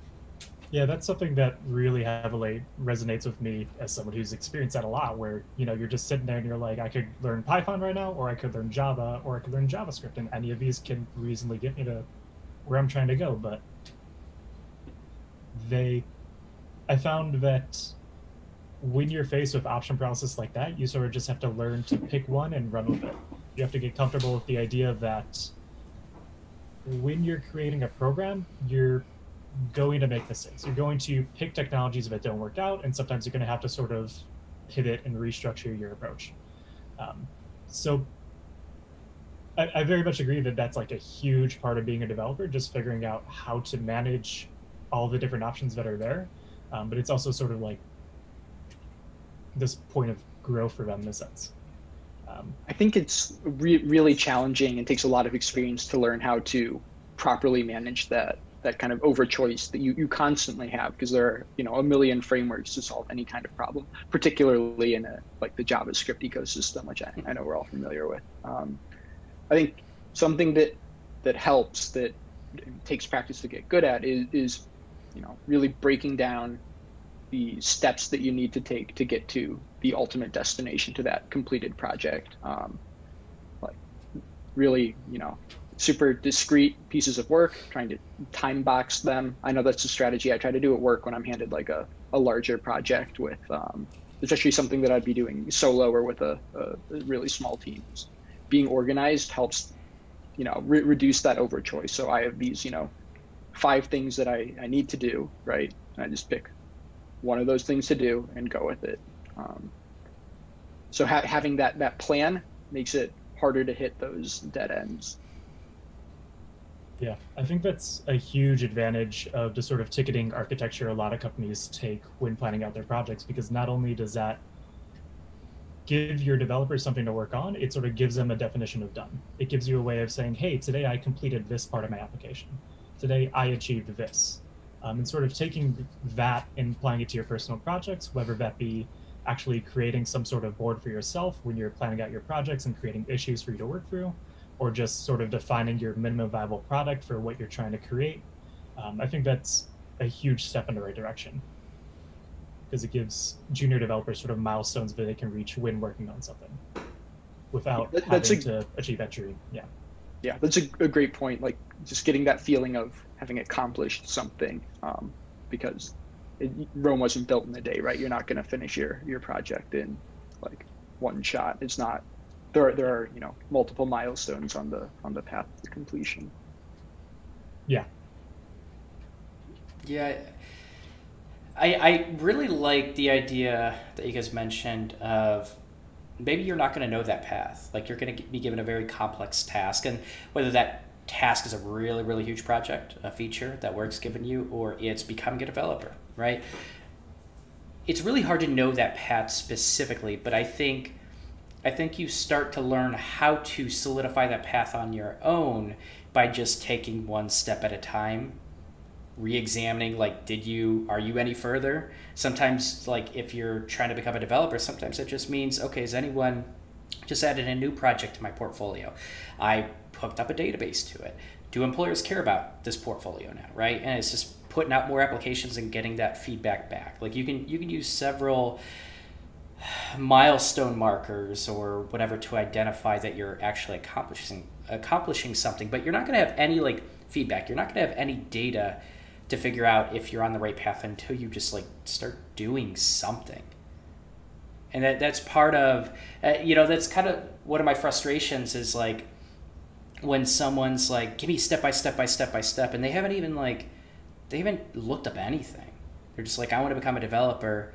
Yeah, that's something that really heavily resonates with me as someone who's experienced that a lot. Where you know you're just sitting there and you're like, I could learn Python right now, or I could learn Java, or I could learn JavaScript, and any of these can reasonably get me to where I'm trying to go. But they, I found that when you're faced with option paralysis like that, you sort of just have to learn to pick one and run with it. You have to get comfortable with the idea that when you're creating a program, you're going to make mistakes. You're going to pick technologies that don't work out, and sometimes you're going to have to sort of pivot and restructure your approach. Um, so I, I, very much agree that that's like a huge part of being a developer, just figuring out how to manage all the different options that are there. um, but it's also sort of like this point of growth for them in a sense. Um, I think it's re- really challenging and takes a lot of experience to learn how to properly manage that that kind of over choice that you, you constantly have because there are you know a million frameworks to solve any kind of problem particularly in a like the javascript ecosystem which i, I know we're all familiar with. Um, i think something that that helps that takes practice to get good at is, is you know really breaking down the steps that you need to take to get to the ultimate destination to that completed project. Um, like really you know super discrete pieces of work trying to time box them. I know that's a strategy i try to do at work when i'm handed like a, a larger project with um, especially something that i'd be doing solo or with a, a really small team. Being organized helps you know re- reduce that over choice so i have these you know five things that I, I need to do right? And i just pick one of those things to do and go with it. Um, so ha- having that that plan makes it harder to hit those dead ends yeah i think that's a huge advantage of the sort of ticketing architecture a lot of companies take when planning out their projects because not only does that give your developers something to work on, it sort of gives them a definition of done. It gives you a way of saying, hey, today I completed this part of my application. Today I achieved this. Um, and sort of taking that and applying it to your personal projects, whether that be actually creating some sort of board for yourself when you're planning out your projects and creating issues for you to work through, or just sort of defining your minimum viable product for what you're trying to create. Um, I think that's a huge step in the right direction because it gives junior developers sort of milestones that they can reach when working on something without that, having a, to achieve entry. Yeah. Yeah, that's a, a, great point. Like just getting that feeling of having accomplished something, um, because it, Rome wasn't built in a day, right? You're not going to finish your your project in like one shot. It's not. There are, there are you know multiple milestones on the on the path to completion. Yeah. Yeah. I, I really like the idea that you guys mentioned of maybe you're not going to know that path. Like you're going to be given a very complex task, and whether that task is a really, really huge project, a feature that work's given you, or it's becoming a developer, right? It's really hard to know that path specifically, but I think I think you start to learn how to solidify that path on your own by just taking one step at a time re-examining like did you are you any further? Sometimes like if you're trying to become a developer sometimes it just means okay is anyone just added a new project to my portfolio? I hooked up a database to it. Do employers care about this portfolio now right? And it's just putting out more applications and getting that feedback back. Like you can you can use several milestone markers or whatever to identify that you're actually accomplishing accomplishing something but you're not going to have any like feedback. You're not going to have any data to figure out if you're on the right path until you just like start doing something. And that that's part of uh, you know that's kind of one of my frustrations is like when someone's like give me step by step by step by step and they haven't even like they haven't looked up anything. They're just like i want to become a developer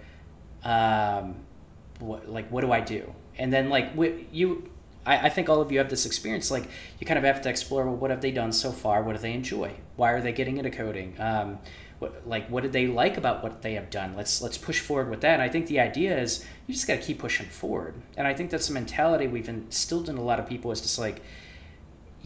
um what like what do i do and then like you I, I think all of you have this experience. Like you kind of have to explore well, what have they done so far? What do they enjoy? Why are they getting into coding? Um, what, like what did they like about what they have done? Let's let's push forward with that. And I think the idea is you just got to keep pushing forward. And I think that's a mentality we've instilled in a lot of people. Is just like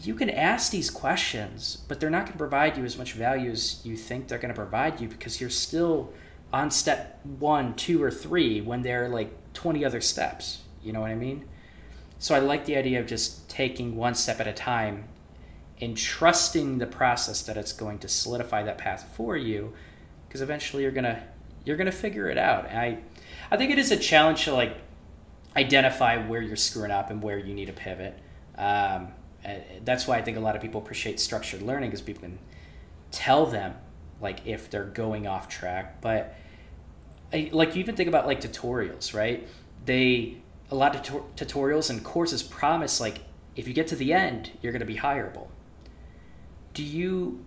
you can ask these questions, but they're not going to provide you as much value as you think they're going to provide you because you're still on step one, two, or three when they're like 20 other steps. You know what I mean? So I like the idea of just taking one step at a time and trusting the process that it's going to solidify that path for you because eventually you're gonna you're gonna figure it out. And I I think it is a challenge to like identify where you're screwing up and where you need to pivot. Um, that's why I think a lot of people appreciate structured learning because people can tell them like if they're going off track. But like you even think about like tutorials, right? They a lot of tutorials and courses promise like if you get to the end you're going to be hireable. Do you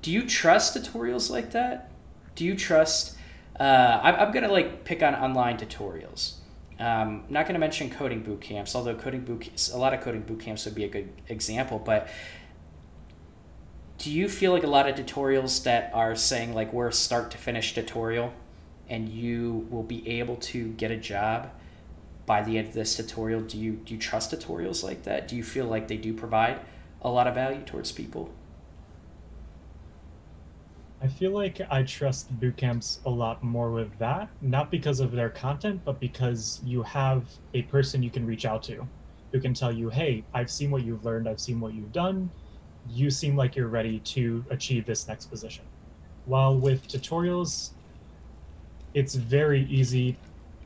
do you trust tutorials like that? Do you trust uh, I'm, I'm going to like pick on online tutorials. Um, not going to mention coding boot camps although coding boot a lot of coding boot camps would be a good example but do you feel like a lot of tutorials that are saying like we're a start to finish tutorial and you will be able to get a job by the end of this tutorial do you do you trust tutorials like that do you feel like they do provide a lot of value towards people I feel like I trust boot camps a lot more with that, not because of their content, but because you have a person you can reach out to who can tell you, hey, I've seen what you've learned, I've seen what you've done. You seem like you're ready to achieve this next position. While with tutorials, it's very easy.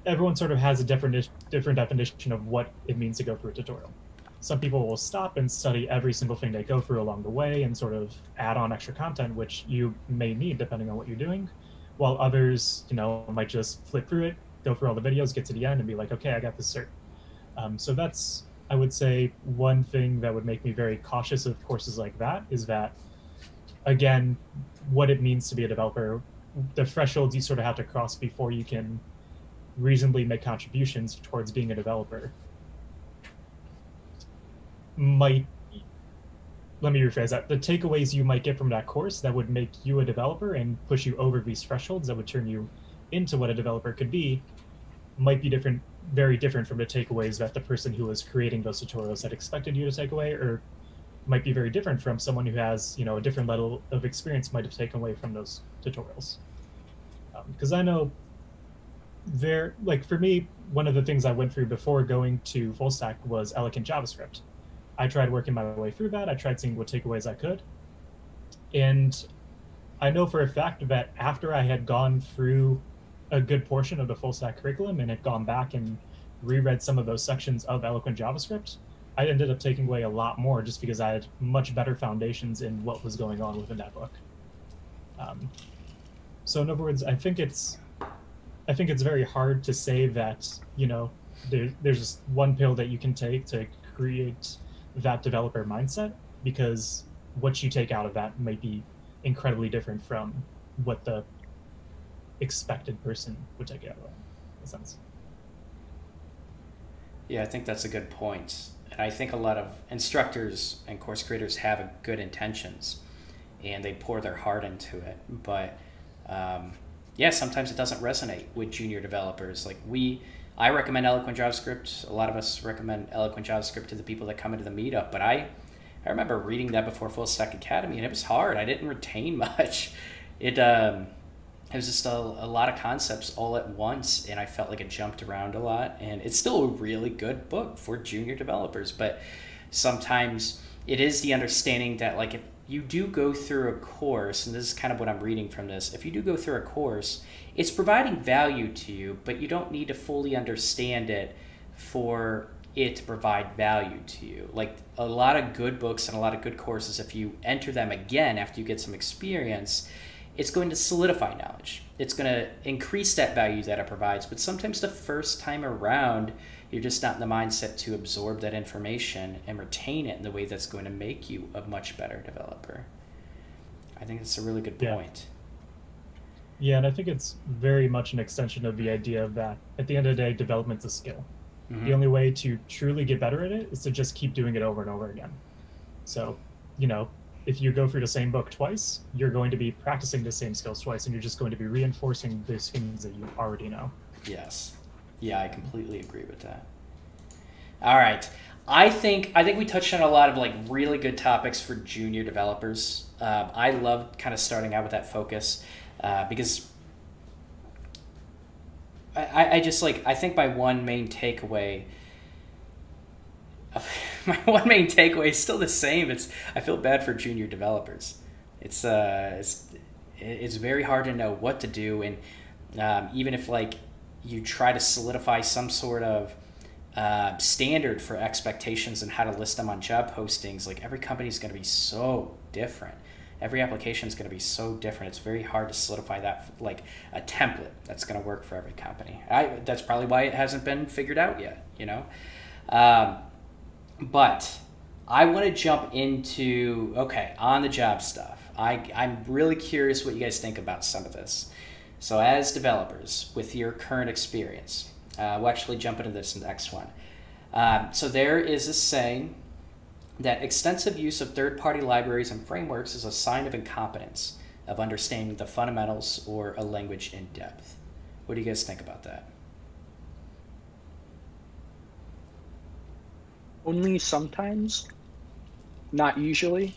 Everyone sort of has a different different definition of what it means to go through a tutorial. Some people will stop and study every single thing they go through along the way and sort of add on extra content, which you may need depending on what you're doing. While others, you know, might just flip through it, go through all the videos, get to the end, and be like, okay, I got this cert. Um, so that's, I would say, one thing that would make me very cautious of courses like that is that, again, what it means to be a developer, the thresholds you sort of have to cross before you can reasonably make contributions towards being a developer. Might let me rephrase that. The takeaways you might get from that course that would make you a developer and push you over these thresholds that would turn you into what a developer could be might be different very different from the takeaways that the person who was creating those tutorials had expected you to take away or might be very different from someone who has you know a different level of experience might have taken away from those tutorials because um, i know there like for me one of the things i went through before going to full stack was Eloquent JavaScript I tried working my way through that. I tried seeing what takeaways I could. And I know for a fact that after I had gone through a good portion of the full stack curriculum and had gone back and reread some of those sections of Eloquent JavaScript, I ended up taking away a lot more just because I had much better foundations in what was going on within that book. Um, so in other words, I think it's I think it's very hard to say that you know there, there's just one pill that you can take to create that developer mindset because what you take out of that might be incredibly different from what the expected person would take out of it. In a sense? Yeah i think that's a good point. And i think a lot of instructors and course creators have good intentions and they pour their heart into it. But um, yeah sometimes it doesn't resonate with junior developers like we I recommend Eloquent JavaScript. A lot of us recommend Eloquent JavaScript to the people that come into the meetup. But I, I remember reading that before Fullstack Academy, and it was hard. I didn't retain much. It um, it was just a, a lot of concepts all at once, and I felt like it jumped around a lot. And it's still a really good book for junior developers, but sometimes it is the understanding that like if you do go through a course, and this is kind of what I'm reading from this, if you do go through a course it's providing value to you, but you don't need to fully understand it for it to provide value to you. Like a lot of good books and a lot of good courses, if you enter them again after you get some experience, it's going to solidify knowledge. It's going to increase that value that it provides. But sometimes the first time around, you're just not in the mindset to absorb that information and retain it in the way that's going to make you a much better developer. I think that's a really good point. Yeah. Yeah, and I think it's very much an extension of the idea of that at the end of the day, development's a skill. Mm-hmm. The only way to truly get better at it is to just keep doing it over and over again. So, you know, if you go through the same book twice, you're going to be practicing the same skills twice, and you're just going to be reinforcing those things that you already know. Yes. Yeah, I completely agree with that. All right. I think I think we touched on a lot of like really good topics for junior developers. Uh, I love kind of starting out with that focus uh, because I, I just like I think my one main takeaway my one main takeaway is still the same. It's I feel bad for junior developers. It's uh it's it's very hard to know what to do and um, even if like you try to solidify some sort of uh, standard for expectations and how to list them on job postings like every company is going to be so different every application is going to be so different. It's very hard to solidify that like a template that's going to work for every company. I, that's probably why it hasn't been figured out yet, you know. Um, but I want to jump into okay on the job stuff. I I'm really curious what you guys think about some of this. So as developers, with your current experience, uh, we'll actually jump into this next one. Um, so there is a saying that extensive use of third party libraries and frameworks is a sign of incompetence of understanding the fundamentals or a language in depth. What do you guys think about that? Only sometimes, not usually.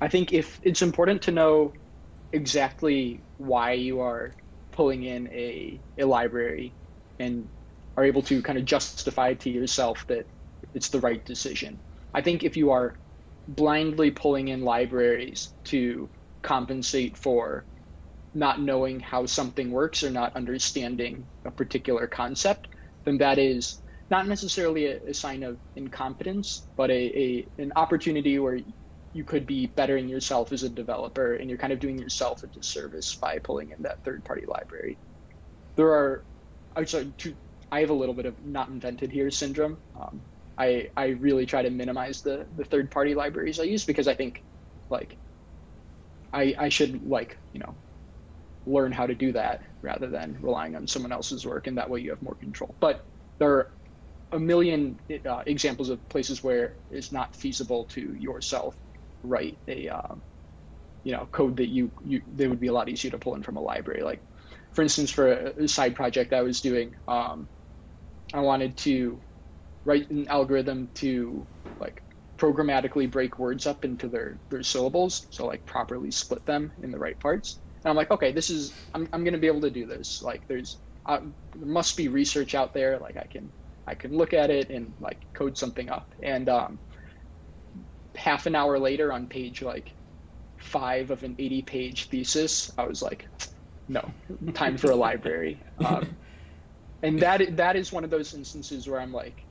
I think if it's important to know exactly why you are pulling in a, a library and are able to kind of justify to yourself that it's the right decision. I think if you are blindly pulling in libraries to compensate for not knowing how something works or not understanding a particular concept, then that is not necessarily a, a sign of incompetence, but a, a an opportunity where you could be bettering yourself as a developer and you're kind of doing yourself a disservice by pulling in that third party library. There are, I'm sorry, two, I have a little bit of not invented here syndrome. Um, I, I really try to minimize the, the third party libraries I use because I think like I, I should like, you know, learn how to do that rather than relying on someone else's work and that way you have more control. But there are a million uh, examples of places where it's not feasible to yourself write a um, you know code that you you they would be a lot easier to pull in from a library. Like for instance for a, side project i was doing um, i wanted to write an algorithm to like programmatically break words up into their their syllables so like properly split them in the right parts. And i'm like okay this is i'm, I'm going to be able to do this. Like there's uh, there must be research out there. Like i can i can look at it and like code something up. And um, half an hour later on page like five of an 80 page thesis i was like no time for a library. Um, and that that is one of those instances where i'm like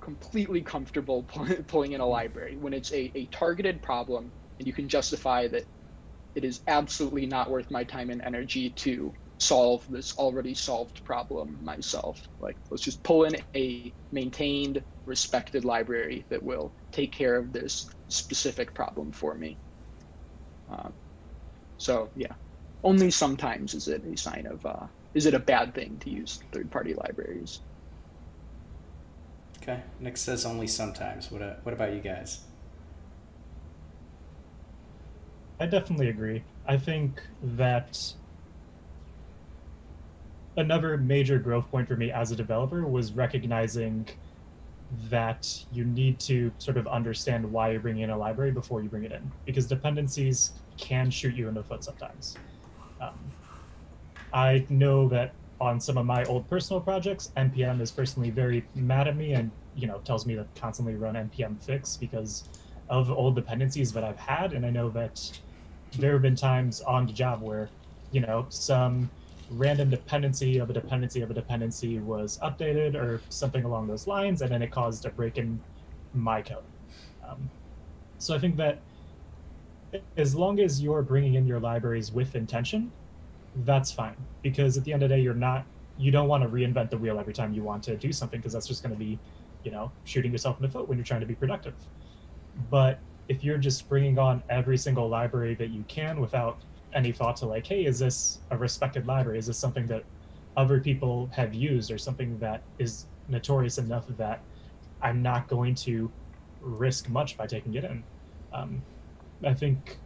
completely comfortable pulling in a library. When it's a, a targeted problem and you can justify that it is absolutely not worth my time and energy to solve this already solved problem myself. Like, let's just pull in a maintained, respected library that will take care of this specific problem for me. Um, so, yeah, only sometimes is it a sign of, uh, is it a bad thing to use third party libraries? Okay. Nick says only sometimes. What, uh, what about you guys? I definitely agree. I think that another major growth point for me as a developer was recognizing that you need to sort of understand why you're bringing in a library before you bring it in because dependencies can shoot you in the foot sometimes. Um, I know that on some of my old personal projects, npm is personally very mad at me and you know tells me to constantly run npm fix because of old dependencies that I've had, and I know that there have been times on the job where you know some random dependency of a dependency of a dependency was updated or something along those lines, and then it caused a break in my code. Um, so I think that as long as you're bringing in your libraries with intention, that's fine. Because at the end of the day, you're not, you don't want to reinvent the wheel every time you want to do something, because that's just going to be, you know, shooting yourself in the foot when you're trying to be productive. But if you're just bringing on every single library that you can without any thought to like, hey, is this a respected library? Is this something that other people have used or something that is notorious enough that I'm not going to risk much by taking it in? Um, I think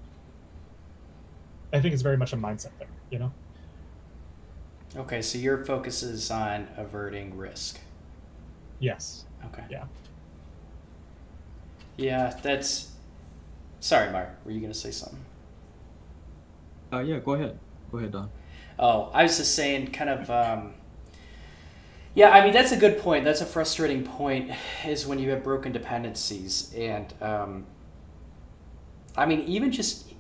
I think it's very much a mindset there, you know. Okay, so your focus is on averting risk. Yes. Okay. Yeah. Yeah, that's. Sorry, Mark. Were you going to say something? Uh, yeah, go ahead. Go ahead, Don. Oh, I was just saying, kind of. Um, yeah, I mean that's a good point. That's a frustrating point. Is when you have broken dependencies, and um, I mean even just.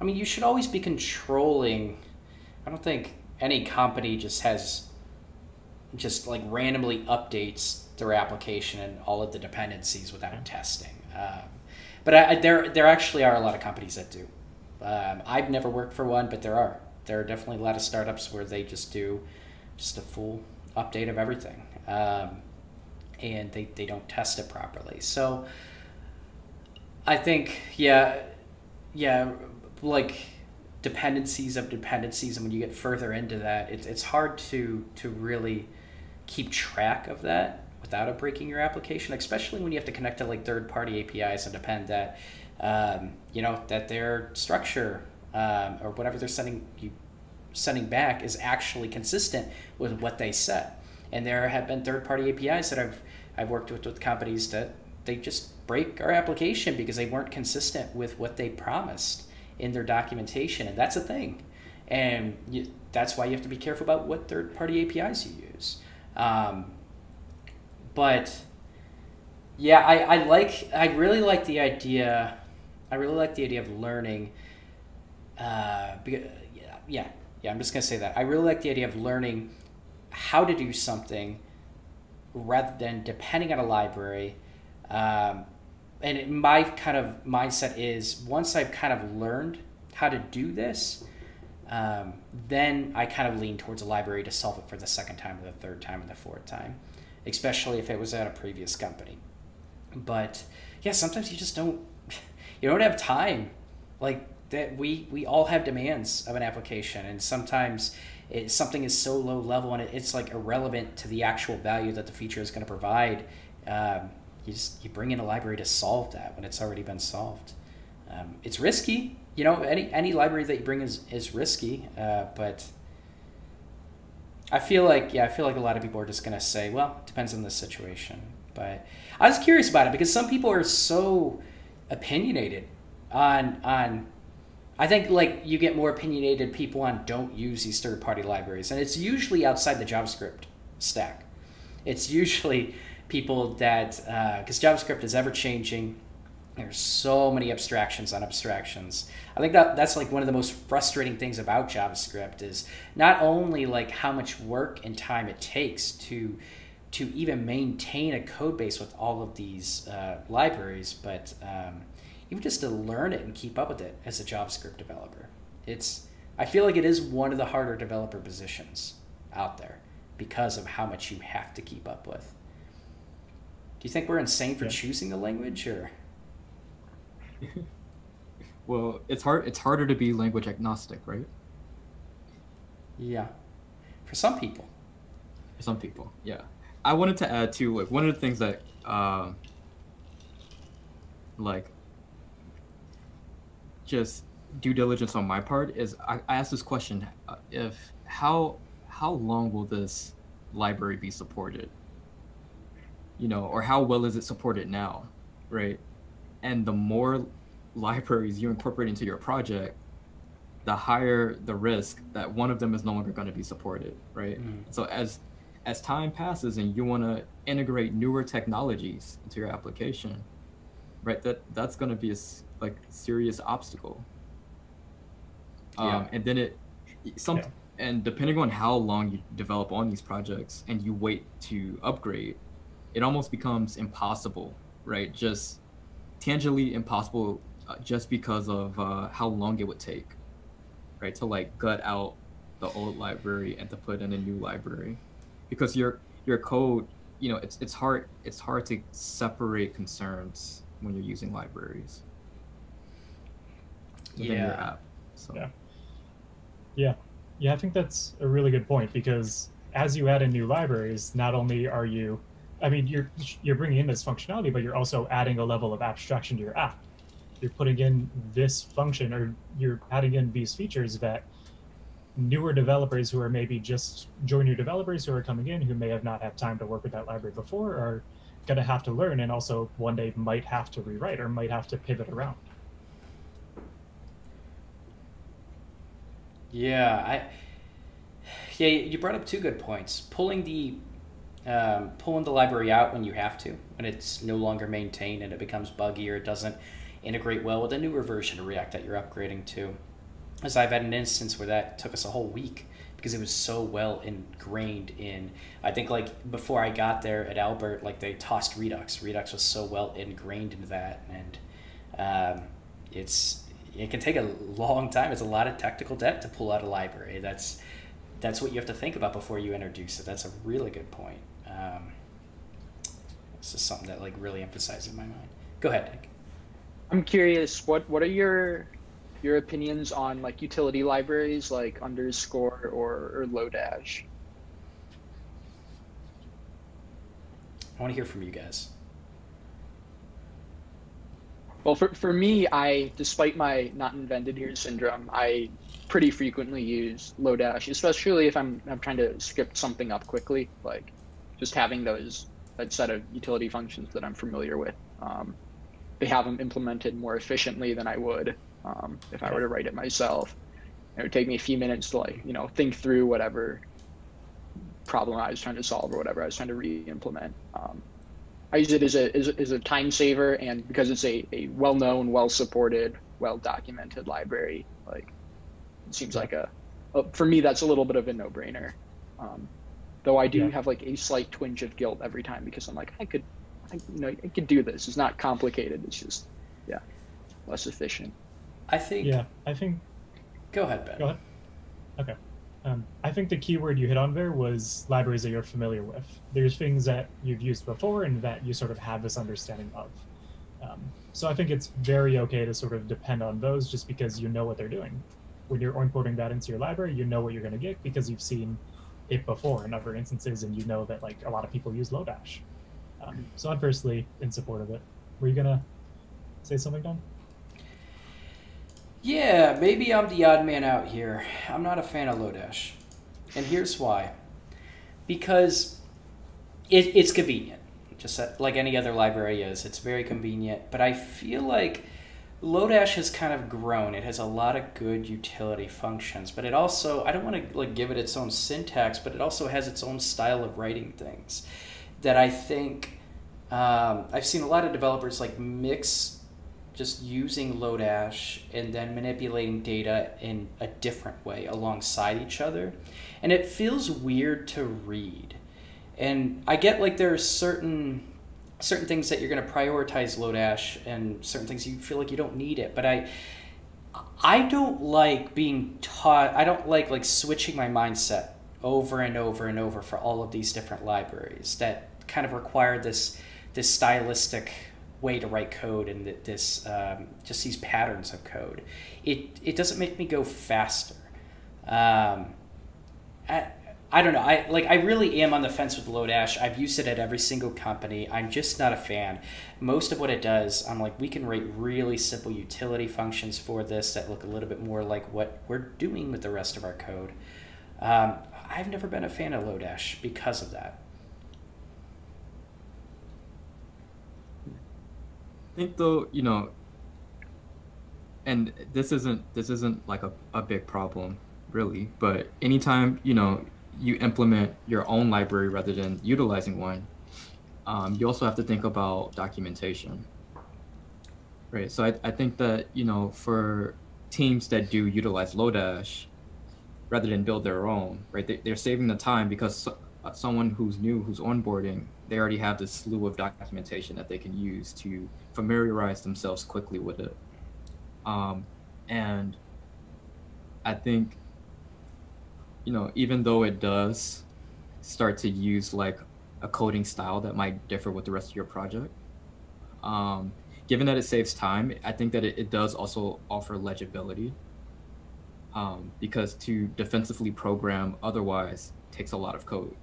I mean, you should always be controlling. I don't think any company just has. Just like randomly updates their application and all of the dependencies without testing. Um, but I, there there actually are a lot of companies that do. Um, I've never worked for one, but there are. There are definitely a lot of startups where they just do just a full update of everything, um, and they, they don't test it properly. So I think yeah, yeah, like dependencies of dependencies, and when you get further into that, it's it's hard to to really keep track of that without it breaking your application, especially when you have to connect to like third-party APIs and depend that um, you know that their structure um, or whatever they're sending you sending back is actually consistent with what they said. And there have been third-party APIs that I've I've worked with with companies that they just break our application because they weren't consistent with what they promised in their documentation, and that's a thing. And you, that's why you have to be careful about what third-party APIs you use. Um, but yeah, I, I like I really like the idea. I really like the idea of learning. Uh, yeah, yeah. I'm just gonna say that I really like the idea of learning how to do something rather than depending on a library. Um, and it, my kind of mindset is once I've kind of learned how to do this, um, then I kind of lean towards a library to solve it for the second time, or the third time, or the fourth time, especially if it was at a previous company. But yeah, sometimes you just don't you don't have time. Like that, we we all have demands of an application, and sometimes it, something is so low level and it, it's like irrelevant to the actual value that the feature is going to provide. Um, you just you bring in a library to solve that when it's already been solved. Um, it's risky, you know. Any any library that you bring is is risky, uh, but I feel like yeah, I feel like a lot of people are just gonna say, well, depends on the situation. But I was curious about it because some people are so opinionated on on. I think like you get more opinionated people on don't use these third party libraries, and it's usually outside the JavaScript stack. It's usually people that because uh, JavaScript is ever changing. There's so many abstractions on abstractions. I think that that's like one of the most frustrating things about JavaScript is not only like how much work and time it takes to to even maintain a code base with all of these uh, libraries, but um, even just to learn it and keep up with it as a JavaScript developer. It's I feel like it is one of the harder developer positions out there because of how much you have to keep up with. Do you think we're insane for yeah. choosing the language or? well, it's hard. It's harder to be language agnostic, right? Yeah, for some people. For some people, yeah. I wanted to add too, like one of the things that, uh, like, just due diligence on my part is I, I asked this question: uh, if how how long will this library be supported? you know, or how well is it supported now, right? And the more libraries you incorporate into your project, the higher the risk that one of them is no longer going to be supported, right? Mm. So as as time passes and you want to integrate newer technologies into your application, right? That that's going to be a like serious obstacle. Yeah. Um, and then it some yeah. and depending on how long you develop on these projects and you wait to upgrade, it almost becomes impossible, right? Just tangibly impossible uh, just because of uh, how long it would take, right? To like gut out the old library and to put in a new library, because your your code, you know, it's it's hard it's hard to separate concerns when you're using libraries. Within yeah. your app. So. Yeah. Yeah. Yeah, I think that's a really good point because as you add in new libraries, not only are you I mean, you're you're bringing in this functionality, but you're also adding a level of abstraction to your app. You're putting in this function, or you're adding in these features that newer developers who are maybe just junior developers who are coming in who may have not had time to work with that library before are going to have to learn, and also one day might have to rewrite or might have to pivot around. Yeah, I. Yeah, you brought up two good points. Pulling the um, pulling the library out when you have to, when it's no longer maintained and it becomes buggy or it doesn't integrate well with a newer version of React that you're upgrading to. As I've had an instance where that took us a whole week because it was so well ingrained in. I think like before I got there at Albert, like they tossed Redux. Redux was so well ingrained into that, and um, it's it can take a long time. It's a lot of technical debt to pull out a library. That's that's what you have to think about before you introduce it. That's a really good point. Um, this is something that like really emphasizes in my mind. Go ahead, Nick. I'm curious. What what are your your opinions on like utility libraries like underscore or, or Lodash? I want to hear from you guys. Well, for, for me, I, despite my not invented here syndrome, I pretty frequently use Lodash, especially if I'm, I'm trying to script something up quickly, like just having those that set of utility functions that I'm familiar with. Um, they have them implemented more efficiently than I would um, if I were to write it myself. It would take me a few minutes to like, you know, think through whatever problem I was trying to solve or whatever I was trying to re-implement. Um, I use it as a, as a, as a time saver and because it's a, a well-known, well-supported, well-documented library, like it seems like a, a for me, that's a little bit of a no-brainer. Um, though I do Yeah. have like a slight twinge of guilt every time because I'm like, I could, I, you know, I could do this. It's not complicated. It's just, yeah, less efficient. I think. Yeah, I think Go ahead, Ben. Go ahead. Okay. Um, I think the key word you hit on there was libraries that you're familiar with. There's things that you've used before and that you sort of have this understanding of. Um, so I think it's very okay to sort of depend on those just because you know what they're doing. When you're importing that into your library, you know what you're going to get because you've seen it before in other instances and you know that like a lot of people use Lodash. Um, so I'm personally in support of it. Were you to say something, Don? Yeah, maybe I'm the odd man out here. I'm not a fan of Lodash. And here's why. Because it, it's convenient. Just like any other library is. It's very convenient. But I feel like Lodash has kind of grown. It has a lot of good utility functions. But it also, I don't want to like give it its own syntax, but it also has its own style of writing things that I think um, I've seen a lot of developers like mix just using Lodash and then manipulating data in a different way alongside each other. And it feels weird to read. And I get like there are certain certain things that you're going to prioritize Lodash and certain things you feel like you don't need it, but I I don't like being taught I don't like like switching my mindset over and over and over for all of these different libraries that kind of require this this stylistic way to write code and th- this um, just these patterns of code. It it doesn't make me go faster. Um, I don't know. I like. I really am on the fence with Lodash. I've used it at every single company. I'm just not a fan. Most of what it does, I'm like, we can write really simple utility functions for this that look a little bit more like what we're doing with the rest of our code. Um, I've never been a fan of Lodash because of that. I think though, you know, and this isn't this isn't like a, a big problem really, but anytime, you know, you implement your own library rather than utilizing one, um, you also have to think about documentation. Right. So I, I think that, you know, for teams that do utilize Lodash rather than build their own, right, they, they're saving the time because so- uh, someone who's new, who's onboarding, they already have this slew of documentation that they can use to familiarize themselves quickly with it. Um, and I think, you know, even though it does start to use like a coding style that might differ with the rest of your project, um, given that it saves time, I think that it, it does also offer legibility. Um, because to defensively program otherwise takes a lot of code.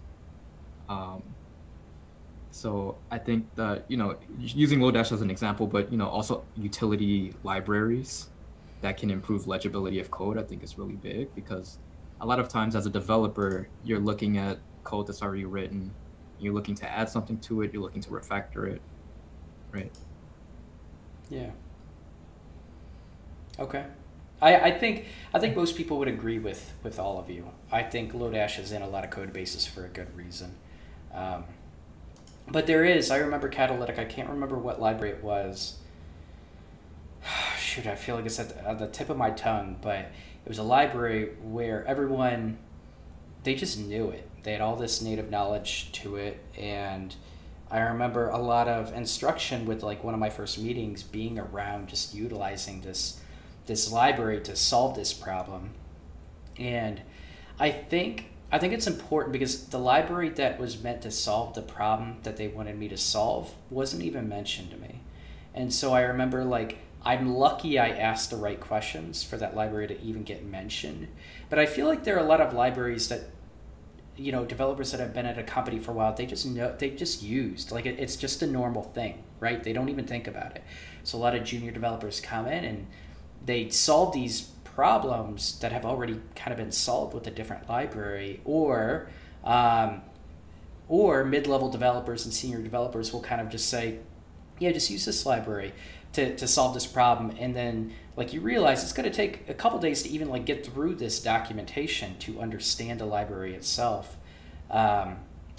Um, so I think that you know using Lodash as an example, but you know also utility libraries that can improve legibility of code, I think is really big because a lot of times as a developer, you're looking at code that's already written, you're looking to add something to it, you're looking to refactor it, right? Yeah. Okay. I, I think I think most people would agree with, with all of you. I think Lodash is in a lot of code bases for a good reason. Um, but there is, I remember Catalytic, I can't remember what library it was. Shoot, I feel like it's at the, at the tip of my tongue, but it was a library where everyone, they just knew it. They had all this native knowledge to it, and I remember a lot of instruction with like one of my first meetings being around just utilizing this this library to solve this problem. And I think I think it's important because the library that was meant to solve the problem that they wanted me to solve wasn't even mentioned to me. And so I remember like I'm lucky I asked the right questions for that library to even get mentioned. But I feel like there are a lot of libraries that you know developers that have been at a company for a while they just know they just used. Like it, it's just a normal thing right? They don't even think about it. So a lot of junior developers come in and they solve these problems that have already kind of been solved with a different library or um, or mid-level developers and senior developers will kind of just say yeah just use this library to, to solve this problem and then like you realize it's going to take a couple days to even like get through this documentation to understand the library itself um,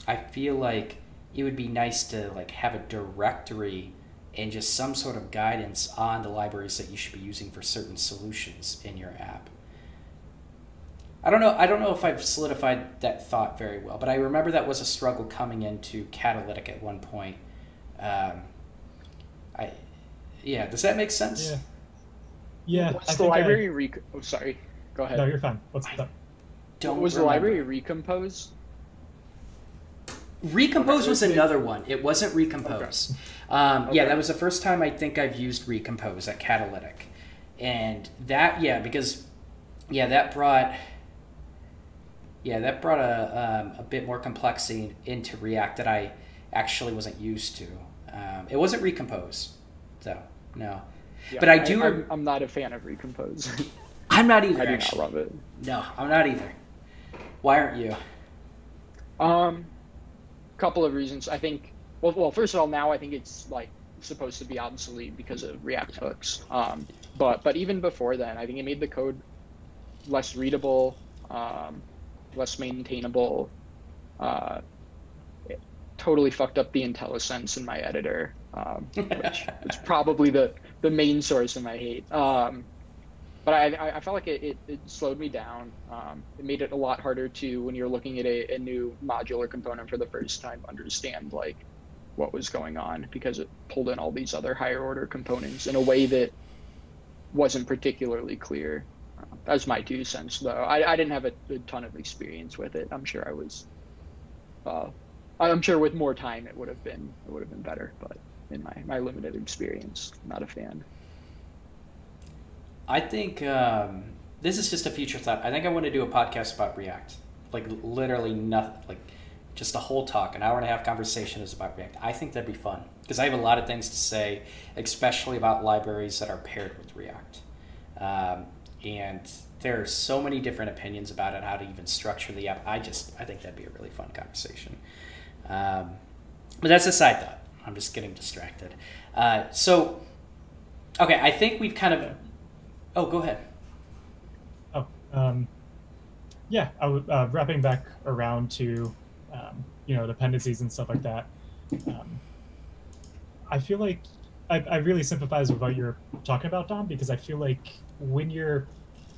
i feel like it would be nice to like have a directory and just some sort of guidance on the libraries that you should be using for certain solutions in your app I don't know. I don't know if I've solidified that thought very well, but I remember that was a struggle coming into Catalytic at one point. Um, I, yeah. Does that make sense? Yeah. Yeah. What's I the think I- library? Rec- oh, sorry. Go ahead. No, you're fine. What's that? Don't was the library recompose? Recompose was another one. It wasn't Recompose. Um, Yeah, that was the first time I think I've used Recompose at Catalytic, and that yeah because yeah that brought yeah that brought a um, a bit more complexity into React that I actually wasn't used to. Um, it wasn't Recompose, though. No, Yeah, But I do I, am I'm not a fan of recompose. I'm not either. I do not love it. no, I'm not either. Why aren't you? Um, couple of reasons. I think. Well, well, first of all, now I think it's like supposed to be obsolete because of React hooks. Um, but but even before then, I think it made the code less readable, um, less maintainable. Uh, totally fucked up the IntelliSense in my editor, um, which is probably the the main source of my hate. Um, but I, I- felt like it, it, it slowed me down. Um, it made it a lot harder to, when you're looking at a, a new modular component for the first time, understand like what was going on because it pulled in all these other higher order components in a way that wasn't particularly clear. Uh, that's my two cents, though. I, I didn't have a, a ton of experience with it. I'm sure I was. Uh, I'm sure with more time it would have been it would have been better, but in my, my limited experience, not a fan. I think um, this is just a future thought. I think I want to do a podcast about React. Like literally nothing. Like just a whole talk, an hour and a half conversation is about React. I think that'd be fun because I have a lot of things to say, especially about libraries that are paired with React. Um, and there are so many different opinions about it, how to even structure the app. I just I think that'd be a really fun conversation. Um, but that's a side thought. I'm just getting distracted. Uh, so, okay, I think we've kind of. Oh, go ahead. Oh, um, yeah. I uh, wrapping back around to, um, you know, dependencies and stuff like that. Um, I feel like I, I really sympathize with what you're talking about, Don, because I feel like when you're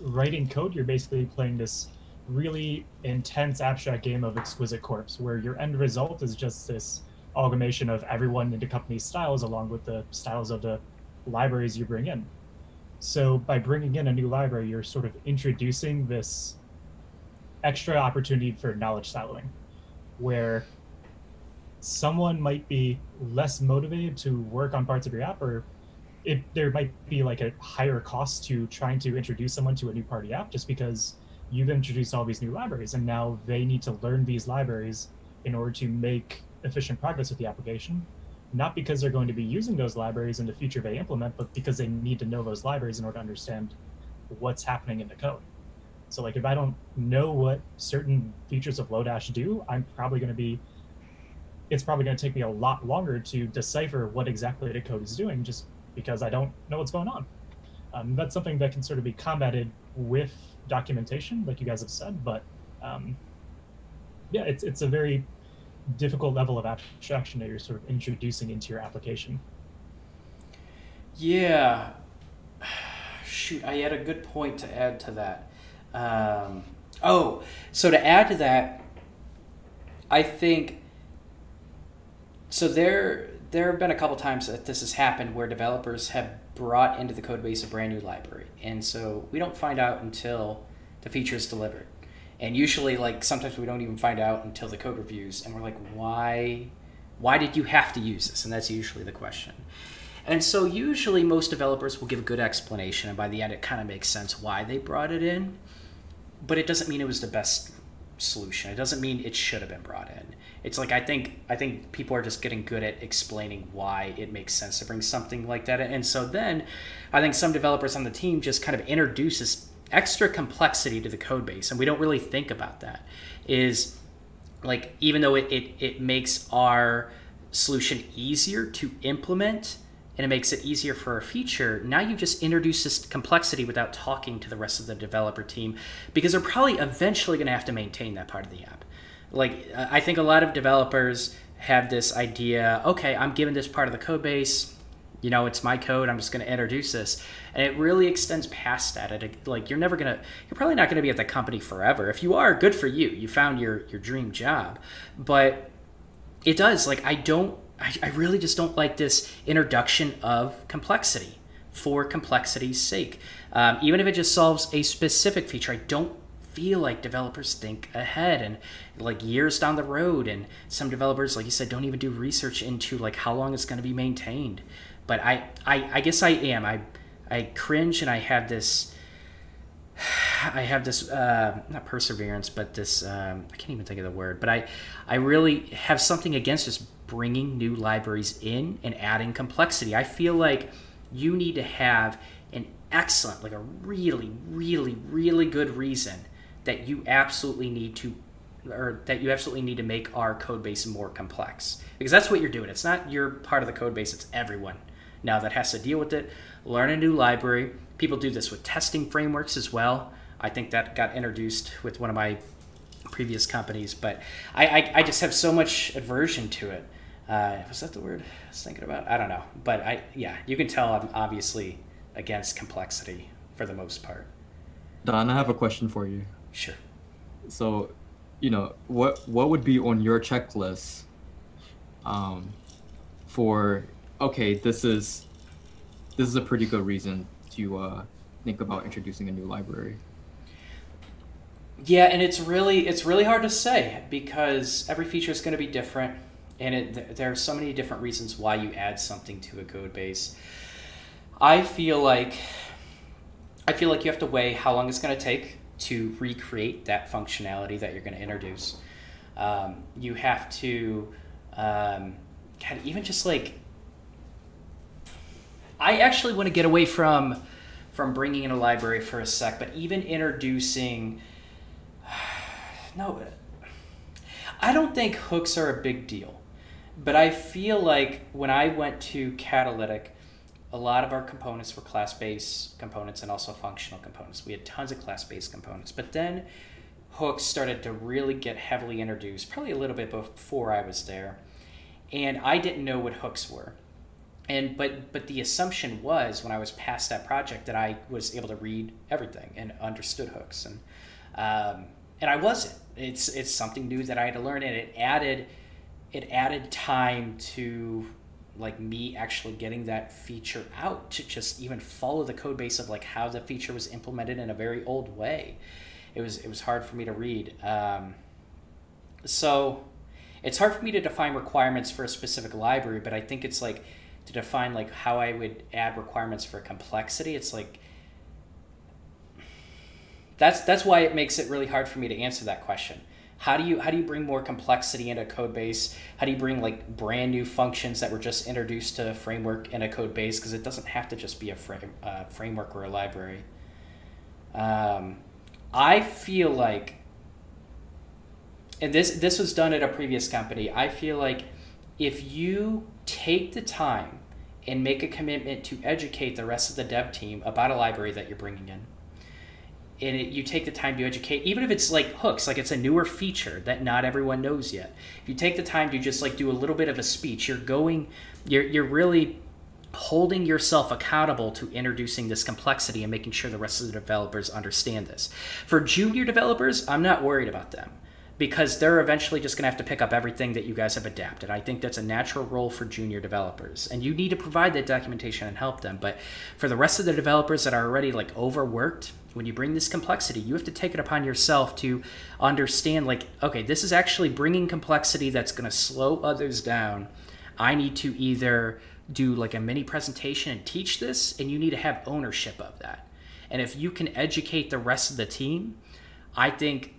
writing code, you're basically playing this really intense abstract game of exquisite corpse, where your end result is just this amalgamation of everyone into company styles along with the styles of the libraries you bring in. So by bringing in a new library, you're sort of introducing this extra opportunity for knowledge siloing, where someone might be less motivated to work on parts of your app, or it, there might be like a higher cost to trying to introduce someone to a new party app just because you've introduced all these new libraries, and now they need to learn these libraries in order to make efficient progress with the application not because they're going to be using those libraries in the future they implement, but because they need to know those libraries in order to understand what's happening in the code. So like if I don't know what certain features of Lodash do, I'm probably going to be it's probably going to take me a lot longer to decipher what exactly the code is doing just because I don't know what's going on. Um, that's something that can sort of be combated with documentation, like you guys have said, but um, yeah, it's it's a very difficult level of abstraction that you're sort of introducing into your application. Yeah. Shoot, I had a good point to add to that. Um, oh, so to add to that, I think so. There, there have been a couple times that this has happened where developers have brought into the code base a brand new library, and so we don't find out until the feature is delivered. And usually, like sometimes we don't even find out until the code reviews, and we're like, why? Why did you have to use this? And that's usually the question. And so usually most developers will give a good explanation, and by the end it kind of makes sense why they brought it in. But it doesn't mean it was the best solution. It doesn't mean it should have been brought in. It's like I think I think people are just getting good at explaining why it makes sense to bring something like that. And so then I think some developers on the team just kind of introduces extra complexity to the code base and we don't really think about that. Is like even though it, it, it makes our solution easier to implement and it makes it easier for a feature, now you just introduce this complexity without talking to the rest of the developer team because they're probably eventually going to have to maintain that part of the app. Like, I think a lot of developers have this idea okay, I'm given this part of the code base, you know, it's my code, I'm just going to introduce this. And it really extends past that. It, like, you're never going to, you're probably not going to be at the company forever. If you are, good for you. You found your, your dream job. But it does. Like, I don't I, I really just don't like this introduction of complexity for complexity's sake. Um, even if it just solves a specific feature, I don't feel like developers think ahead and like years down the road. And some developers, like you said, don't even do research into like how long it's going to be maintained. But I, I, I guess I am. I, I cringe and I have this. I have this uh, not perseverance, but this um, I can't even think of the word. But I, I really have something against just bringing new libraries in and adding complexity. I feel like you need to have an excellent, like a really, really, really good reason that you absolutely need to or that you absolutely need to make our code base more complex. Because that's what you're doing. It's not your part of the code base it's everyone now that has to deal with it. Learn a new library. People do this with testing frameworks as well. I think that got introduced with one of my previous companies but i, I, I just have so much aversion to it. Uh, was that the word I was thinking about? I don't know, but I yeah, you can tell I'm obviously against complexity for the most part. Don, I have a question for you. Sure. So, you know, what what would be on your checklist um, for okay, this is this is a pretty good reason to uh, think about introducing a new library. Yeah, and it's really it's really hard to say because every feature is going to be different and it, there are so many different reasons why you add something to a code base. I feel like I feel like you have to weigh how long it's going to take to recreate that functionality that you're going to introduce. Um, you have to um, even just like I actually want to get away from from bringing in a library for a sec, but even introducing no, I don't think hooks are a big deal. But I feel like when I went to Catalytic, a lot of our components were class based components and also functional components. We had tons of class based components. But then hooks started to really get heavily introduced, probably a little bit before I was there. And I didn't know what hooks were. And but but the assumption was when I was past that project that I was able to read everything and understood hooks and um, and I wasn't. It's it's something new that I had to learn and it added it added time to like me actually getting that feature out to just even follow the code base of like how the feature was implemented in a very old way. It was it was hard for me to read. Um, so it's hard for me to define requirements for a specific library but i think it's like to define like how i would add requirements for complexity it's like that's that's why it makes it really hard for me to answer that question how do you how do you bring more complexity into a code base? How do you bring like brand new functions that were just introduced to a framework in a code base? Because it doesn't have to just be a frame, uh, framework or a library. Um, i feel like and this this was done at a previous company i feel like if you take the time and make a commitment to educate the rest of the dev team about a library that you're bringing in and it, you take the time to educate even if it's like hooks like it's a newer feature that not everyone knows yet if you take the time to just like do a little bit of a speech you're going you're, you're really holding yourself accountable to introducing this complexity and making sure the rest of the developers understand this for junior developers i'm not worried about them because they're eventually just going to have to pick up everything that you guys have adapted. I think that's a natural role for junior developers, and you need to provide that documentation and help them. But for the rest of the developers that are already like overworked, when you bring this complexity, you have to take it upon yourself to understand like, okay, this is actually bringing complexity that's going to slow others down. I need to either do like a mini presentation and teach this, and you need to have ownership of that. And if you can educate the rest of the team, I think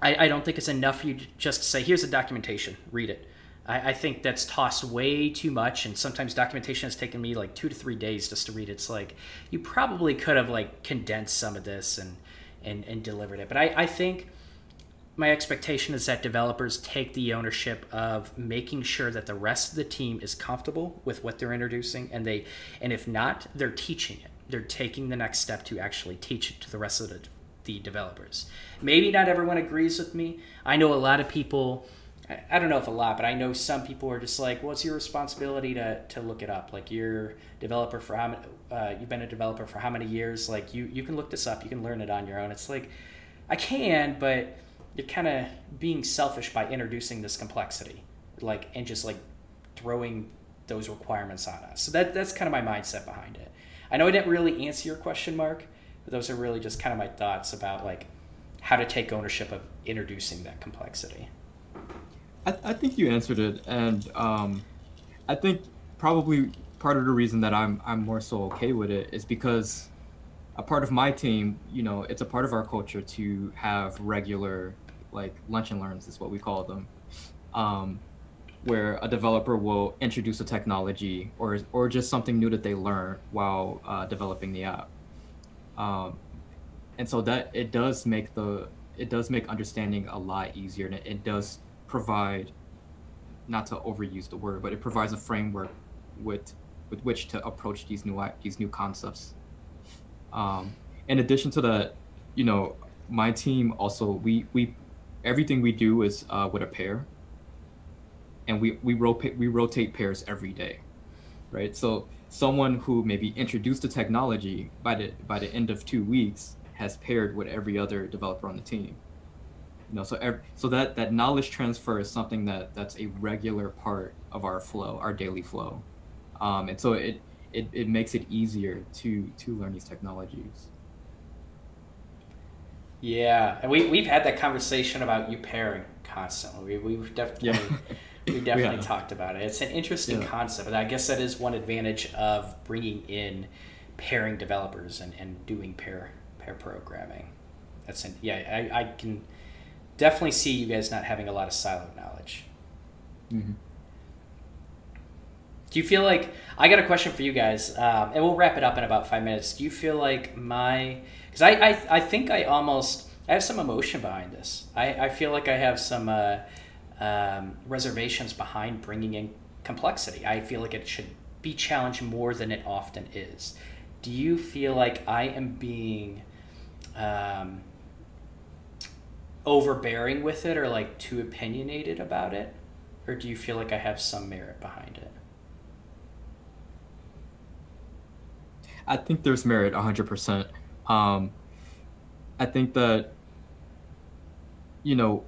I, I don't think it's enough for you to just say, here's the documentation, read it. I, I think that's tossed way too much, and sometimes documentation has taken me like two to three days just to read it. It's like you probably could have like condensed some of this and and, and delivered it. But I, I think my expectation is that developers take the ownership of making sure that the rest of the team is comfortable with what they're introducing and they and if not they're teaching it they're taking the next step to actually teach it to the rest of the, the developers maybe not everyone agrees with me i know a lot of people I don't know if a lot, but I know some people are just like, well, your responsibility to, to look it up. Like you're developer for how uh, you've been a developer for how many years? Like you, you can look this up, you can learn it on your own. It's like, I can, but you're kind of being selfish by introducing this complexity, like and just like throwing those requirements on us. So that that's kind of my mindset behind it. I know I didn't really answer your question, Mark, but those are really just kind of my thoughts about like how to take ownership of introducing that complexity. I, I think you answered it, and um, I think probably part of the reason that I'm I'm more so okay with it is because a part of my team, you know, it's a part of our culture to have regular like lunch and learns is what we call them, um, where a developer will introduce a technology or or just something new that they learn while uh, developing the app. Um, and so that it does make the it does make understanding a lot easier and it, it does provide not to overuse the word but it provides a framework with with which to approach these new these new concepts um, in addition to that you know my team also we we everything we do is uh, with a pair, and we we rotate we rotate pairs every day, right? So someone who maybe introduced the technology by the by the end of two weeks has paired with every other developer on the team. You know, so every, so that that knowledge transfer is something that that's a regular part of our flow, our daily flow, um, and so it, it it makes it easier to to learn these technologies. Yeah, and we we've had that conversation about you pairing constantly. We, we've definitely yeah. we definitely yeah. talked about it. It's an interesting yeah. concept, and I guess that is one advantage of bringing in pairing developers and, and doing pair pair programming. That's an, yeah, I, I can definitely see you guys not having a lot of siloed knowledge. Mm-hmm. Do you feel like I got a question for you guys, um, and we'll wrap it up in about five minutes. Do you feel like my because I, I I think I almost I have some emotion behind this. I, I feel like I have some uh, um, reservations behind bringing in complexity. I feel like it should be challenged more than it often is. Do you feel like I am being um, overbearing with it or like too opinionated about it? Or do you feel like I have some merit behind it? I think there's merit 100%. Um, I think that, you know,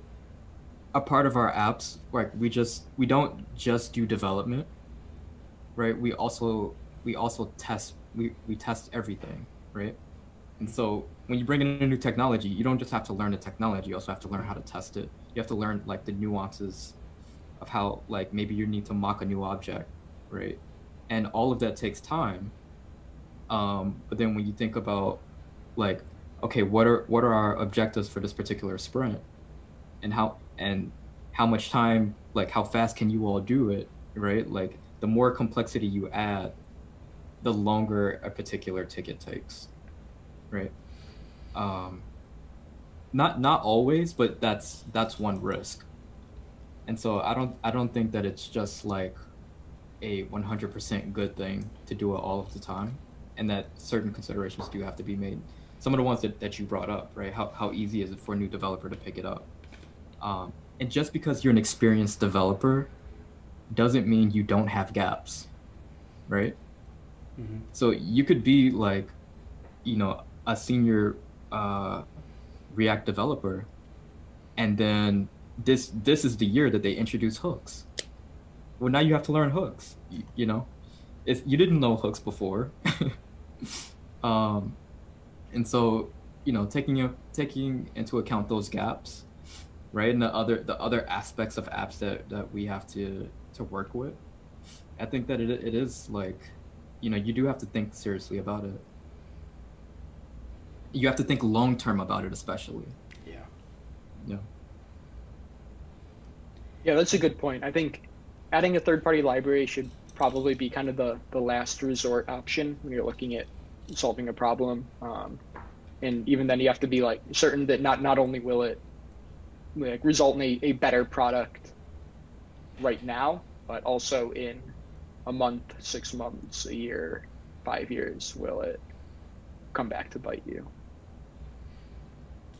a part of our apps, like we just we don't just do development, right? We also we also test we, we test everything, right? And so when you bring in a new technology, you don't just have to learn the technology, you also have to learn how to test it. You have to learn like the nuances of how like maybe you need to mock a new object, right? And all of that takes time. Um, but then when you think about like okay what are what are our objectives for this particular sprint and how and how much time like how fast can you all do it right like the more complexity you add the longer a particular ticket takes right um not not always but that's that's one risk and so i don't i don't think that it's just like a 100% good thing to do it all of the time and that certain considerations do have to be made some of the ones that, that you brought up, right? How, how easy is it for a new developer to pick it up? Um, and just because you're an experienced developer doesn't mean you don't have gaps, right? Mm-hmm. So you could be like, you know, a senior uh, React developer, and then this this is the year that they introduce hooks. Well, now you have to learn hooks. You, you know, if you didn't know hooks before, um, and so you know taking taking into account those gaps right and the other the other aspects of apps that that we have to to work with i think that it, it is like you know you do have to think seriously about it you have to think long term about it especially yeah yeah Yeah, that's a good point. I think adding a third-party library should probably be kind of the, the last resort option when you're looking at solving a problem. Um, and even then, you have to be like certain that not not only will it like result in a, a better product right now, but also in a month, six months, a year, five years, will it come back to bite you?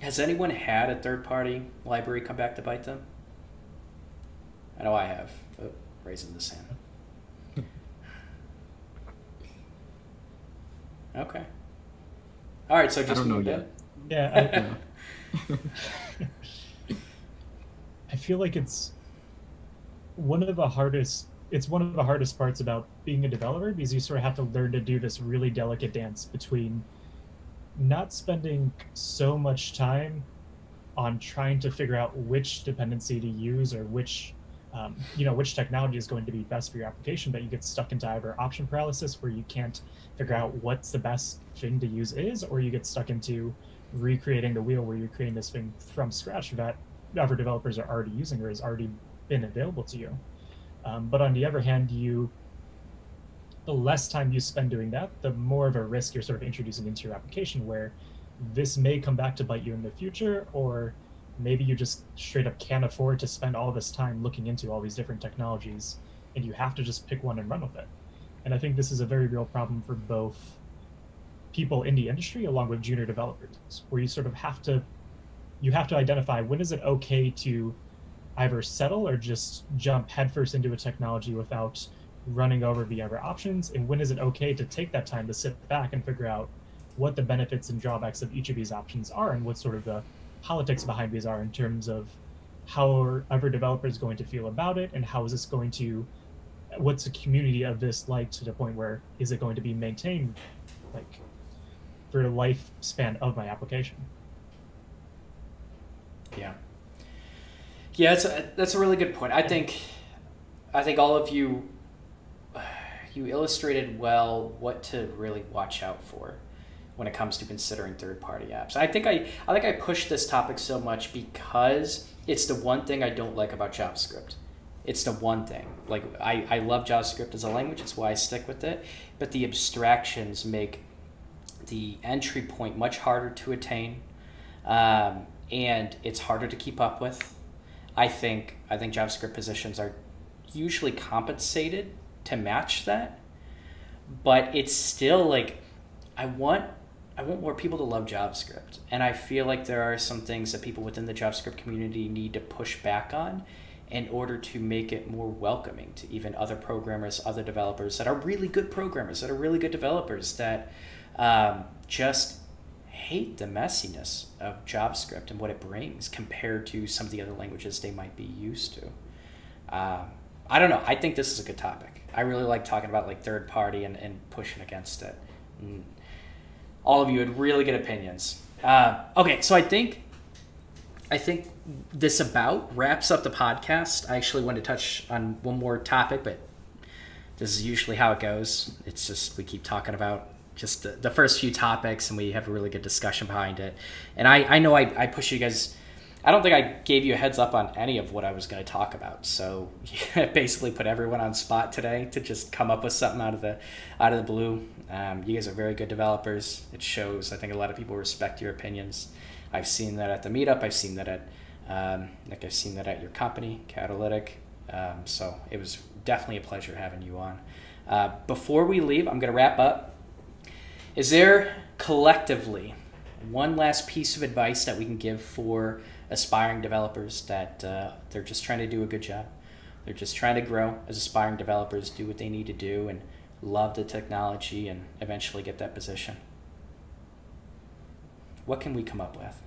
Has anyone had a third party library come back to bite them? I know I have. Oh, raising this hand. Okay. All right, so I just don't know yet. Yeah, Yeah. I, I feel like it's one of the hardest. It's one of the hardest parts about being a developer because you sort of have to learn to do this really delicate dance between not spending so much time on trying to figure out which dependency to use or which um, you know which technology is going to be best for your application but you get stuck into either option paralysis where you can't figure out what's the best thing to use is or you get stuck into recreating the wheel where you're creating this thing from scratch that other developers are already using or has already been available to you. Um, but on the other hand you the less time you spend doing that, the more of a risk you're sort of introducing into your application where this may come back to bite you in the future, or maybe you just straight up can't afford to spend all this time looking into all these different technologies and you have to just pick one and run with it. And I think this is a very real problem for both people in the industry along with junior developers, where you sort of have to you have to identify when is it okay to either settle or just jump headfirst into a technology without running over the other options and when is it okay to take that time to sit back and figure out what the benefits and drawbacks of each of these options are and what sort of the politics behind these are in terms of how are other developers going to feel about it and how is this going to what's the community of this like to the point where is it going to be maintained like for the lifespan of my application Yeah. Yeah, that's a, that's a really good point. I think I think all of you you illustrated well what to really watch out for when it comes to considering third-party apps. I think I I think I pushed this topic so much because it's the one thing I don't like about JavaScript. It's the one thing. Like I, I love JavaScript as a language, it's why I stick with it. But the abstractions make the entry point much harder to attain. Um, and it's harder to keep up with. I think I think JavaScript positions are usually compensated to match that, but it's still like I want I want more people to love JavaScript, and I feel like there are some things that people within the JavaScript community need to push back on in order to make it more welcoming to even other programmers, other developers that are really good programmers, that are really good developers that um, just hate the messiness of JavaScript and what it brings compared to some of the other languages they might be used to. Um, I don't know. I think this is a good topic. I really like talking about like third party and, and pushing against it. And all of you had really good opinions. Uh, okay, so I think I think this about wraps up the podcast. I actually want to touch on one more topic, but this is usually how it goes. It's just we keep talking about just the, the first few topics and we have a really good discussion behind it. And I, I know I, I push you guys. I don't think I gave you a heads up on any of what I was going to talk about. So basically put everyone on spot today to just come up with something out of the out of the blue. Um, you guys are very good developers. It shows. I think a lot of people respect your opinions. I've seen that at the meetup. I've seen that at um, like I've seen that at your company, Catalytic. Um, so it was definitely a pleasure having you on. Uh, before we leave, I'm going to wrap up. Is there collectively one last piece of advice that we can give for aspiring developers that uh, they're just trying to do a good job? They're just trying to grow as aspiring developers, do what they need to do, and love the technology and eventually get that position. What can we come up with?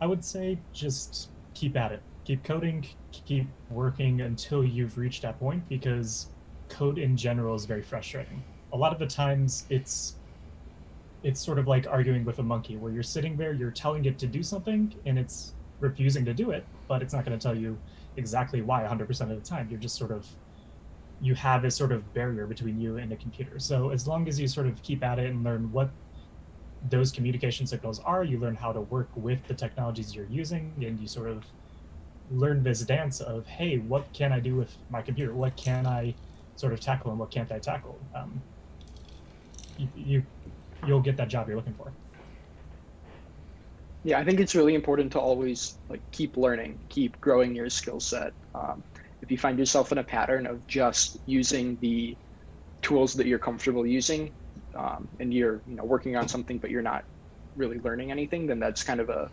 I would say just keep at it. Keep coding, keep working until you've reached that point because code in general is very frustrating. A lot of the times it's it's sort of like arguing with a monkey where you're sitting there, you're telling it to do something and it's refusing to do it, but it's not going to tell you exactly why 100% of the time. You're just sort of you have this sort of barrier between you and the computer. So as long as you sort of keep at it and learn what those communication signals are. You learn how to work with the technologies you're using, and you sort of learn this dance of, hey, what can I do with my computer? What can I sort of tackle, and what can't I tackle? Um, you, you you'll get that job you're looking for. Yeah, I think it's really important to always like keep learning, keep growing your skill set. Um, if you find yourself in a pattern of just using the tools that you're comfortable using, um, and you're you know working on something but you're not really learning anything, then that's kind of a,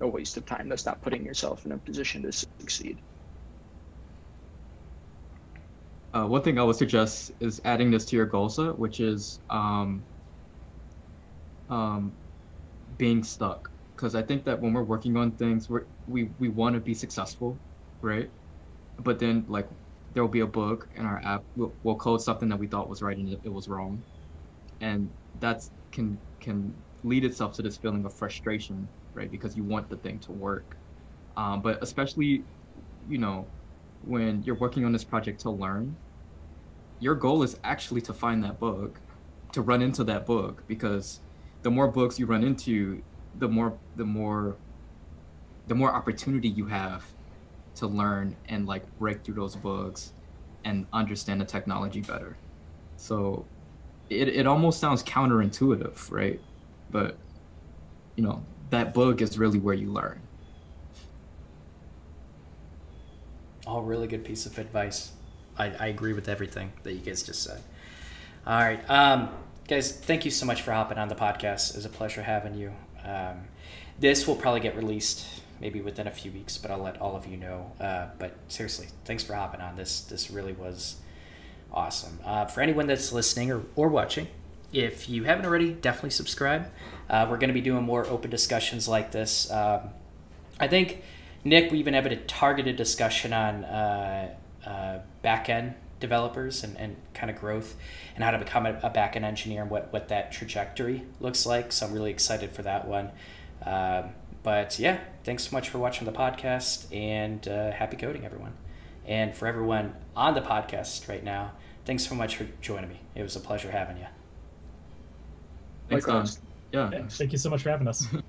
a waste of time. That's not putting yourself in a position to succeed. Uh, one thing I would suggest is adding this to your goal set, which is um, um, being stuck. Because I think that when we're working on things, we're, we we want to be successful, right? But then like there will be a bug in our app. We'll, we'll code something that we thought was right and it, was wrong, and that's can can lead itself to this feeling of frustration, right? Because you want the thing to work, um, but especially, you know, when you're working on this project to learn, your goal is actually to find that bug, to run into that bug, because the more bugs you run into, the more the more the more opportunity you have to learn and like break through those bugs and understand the technology better. So it, it almost sounds counterintuitive, right? But you know, that bug is really where you learn. All really good piece of advice. I, I agree with everything that you guys just said. All right. Um, guys, thank you so much for hopping on the podcast. It was a pleasure having you. Um, this will probably get released maybe within a few weeks, but I'll let all of you know. Uh, but seriously, thanks for hopping on. This this really was awesome. Uh, for anyone that's listening or, or watching, if you haven't already, definitely subscribe. Uh, we're going to be doing more open discussions like this. Um, I think, Nick, we even have a targeted discussion on uh, uh, back end developers and, and kind of growth and how to become a, a back end engineer and what, what that trajectory looks like. So I'm really excited for that one. Um, but yeah, thanks so much for watching the podcast and uh, happy coding, everyone. And for everyone on the podcast right now, thanks so much for joining me. It was a pleasure having you. Thanks, Don. Yeah. Yeah, thank you so much for having us.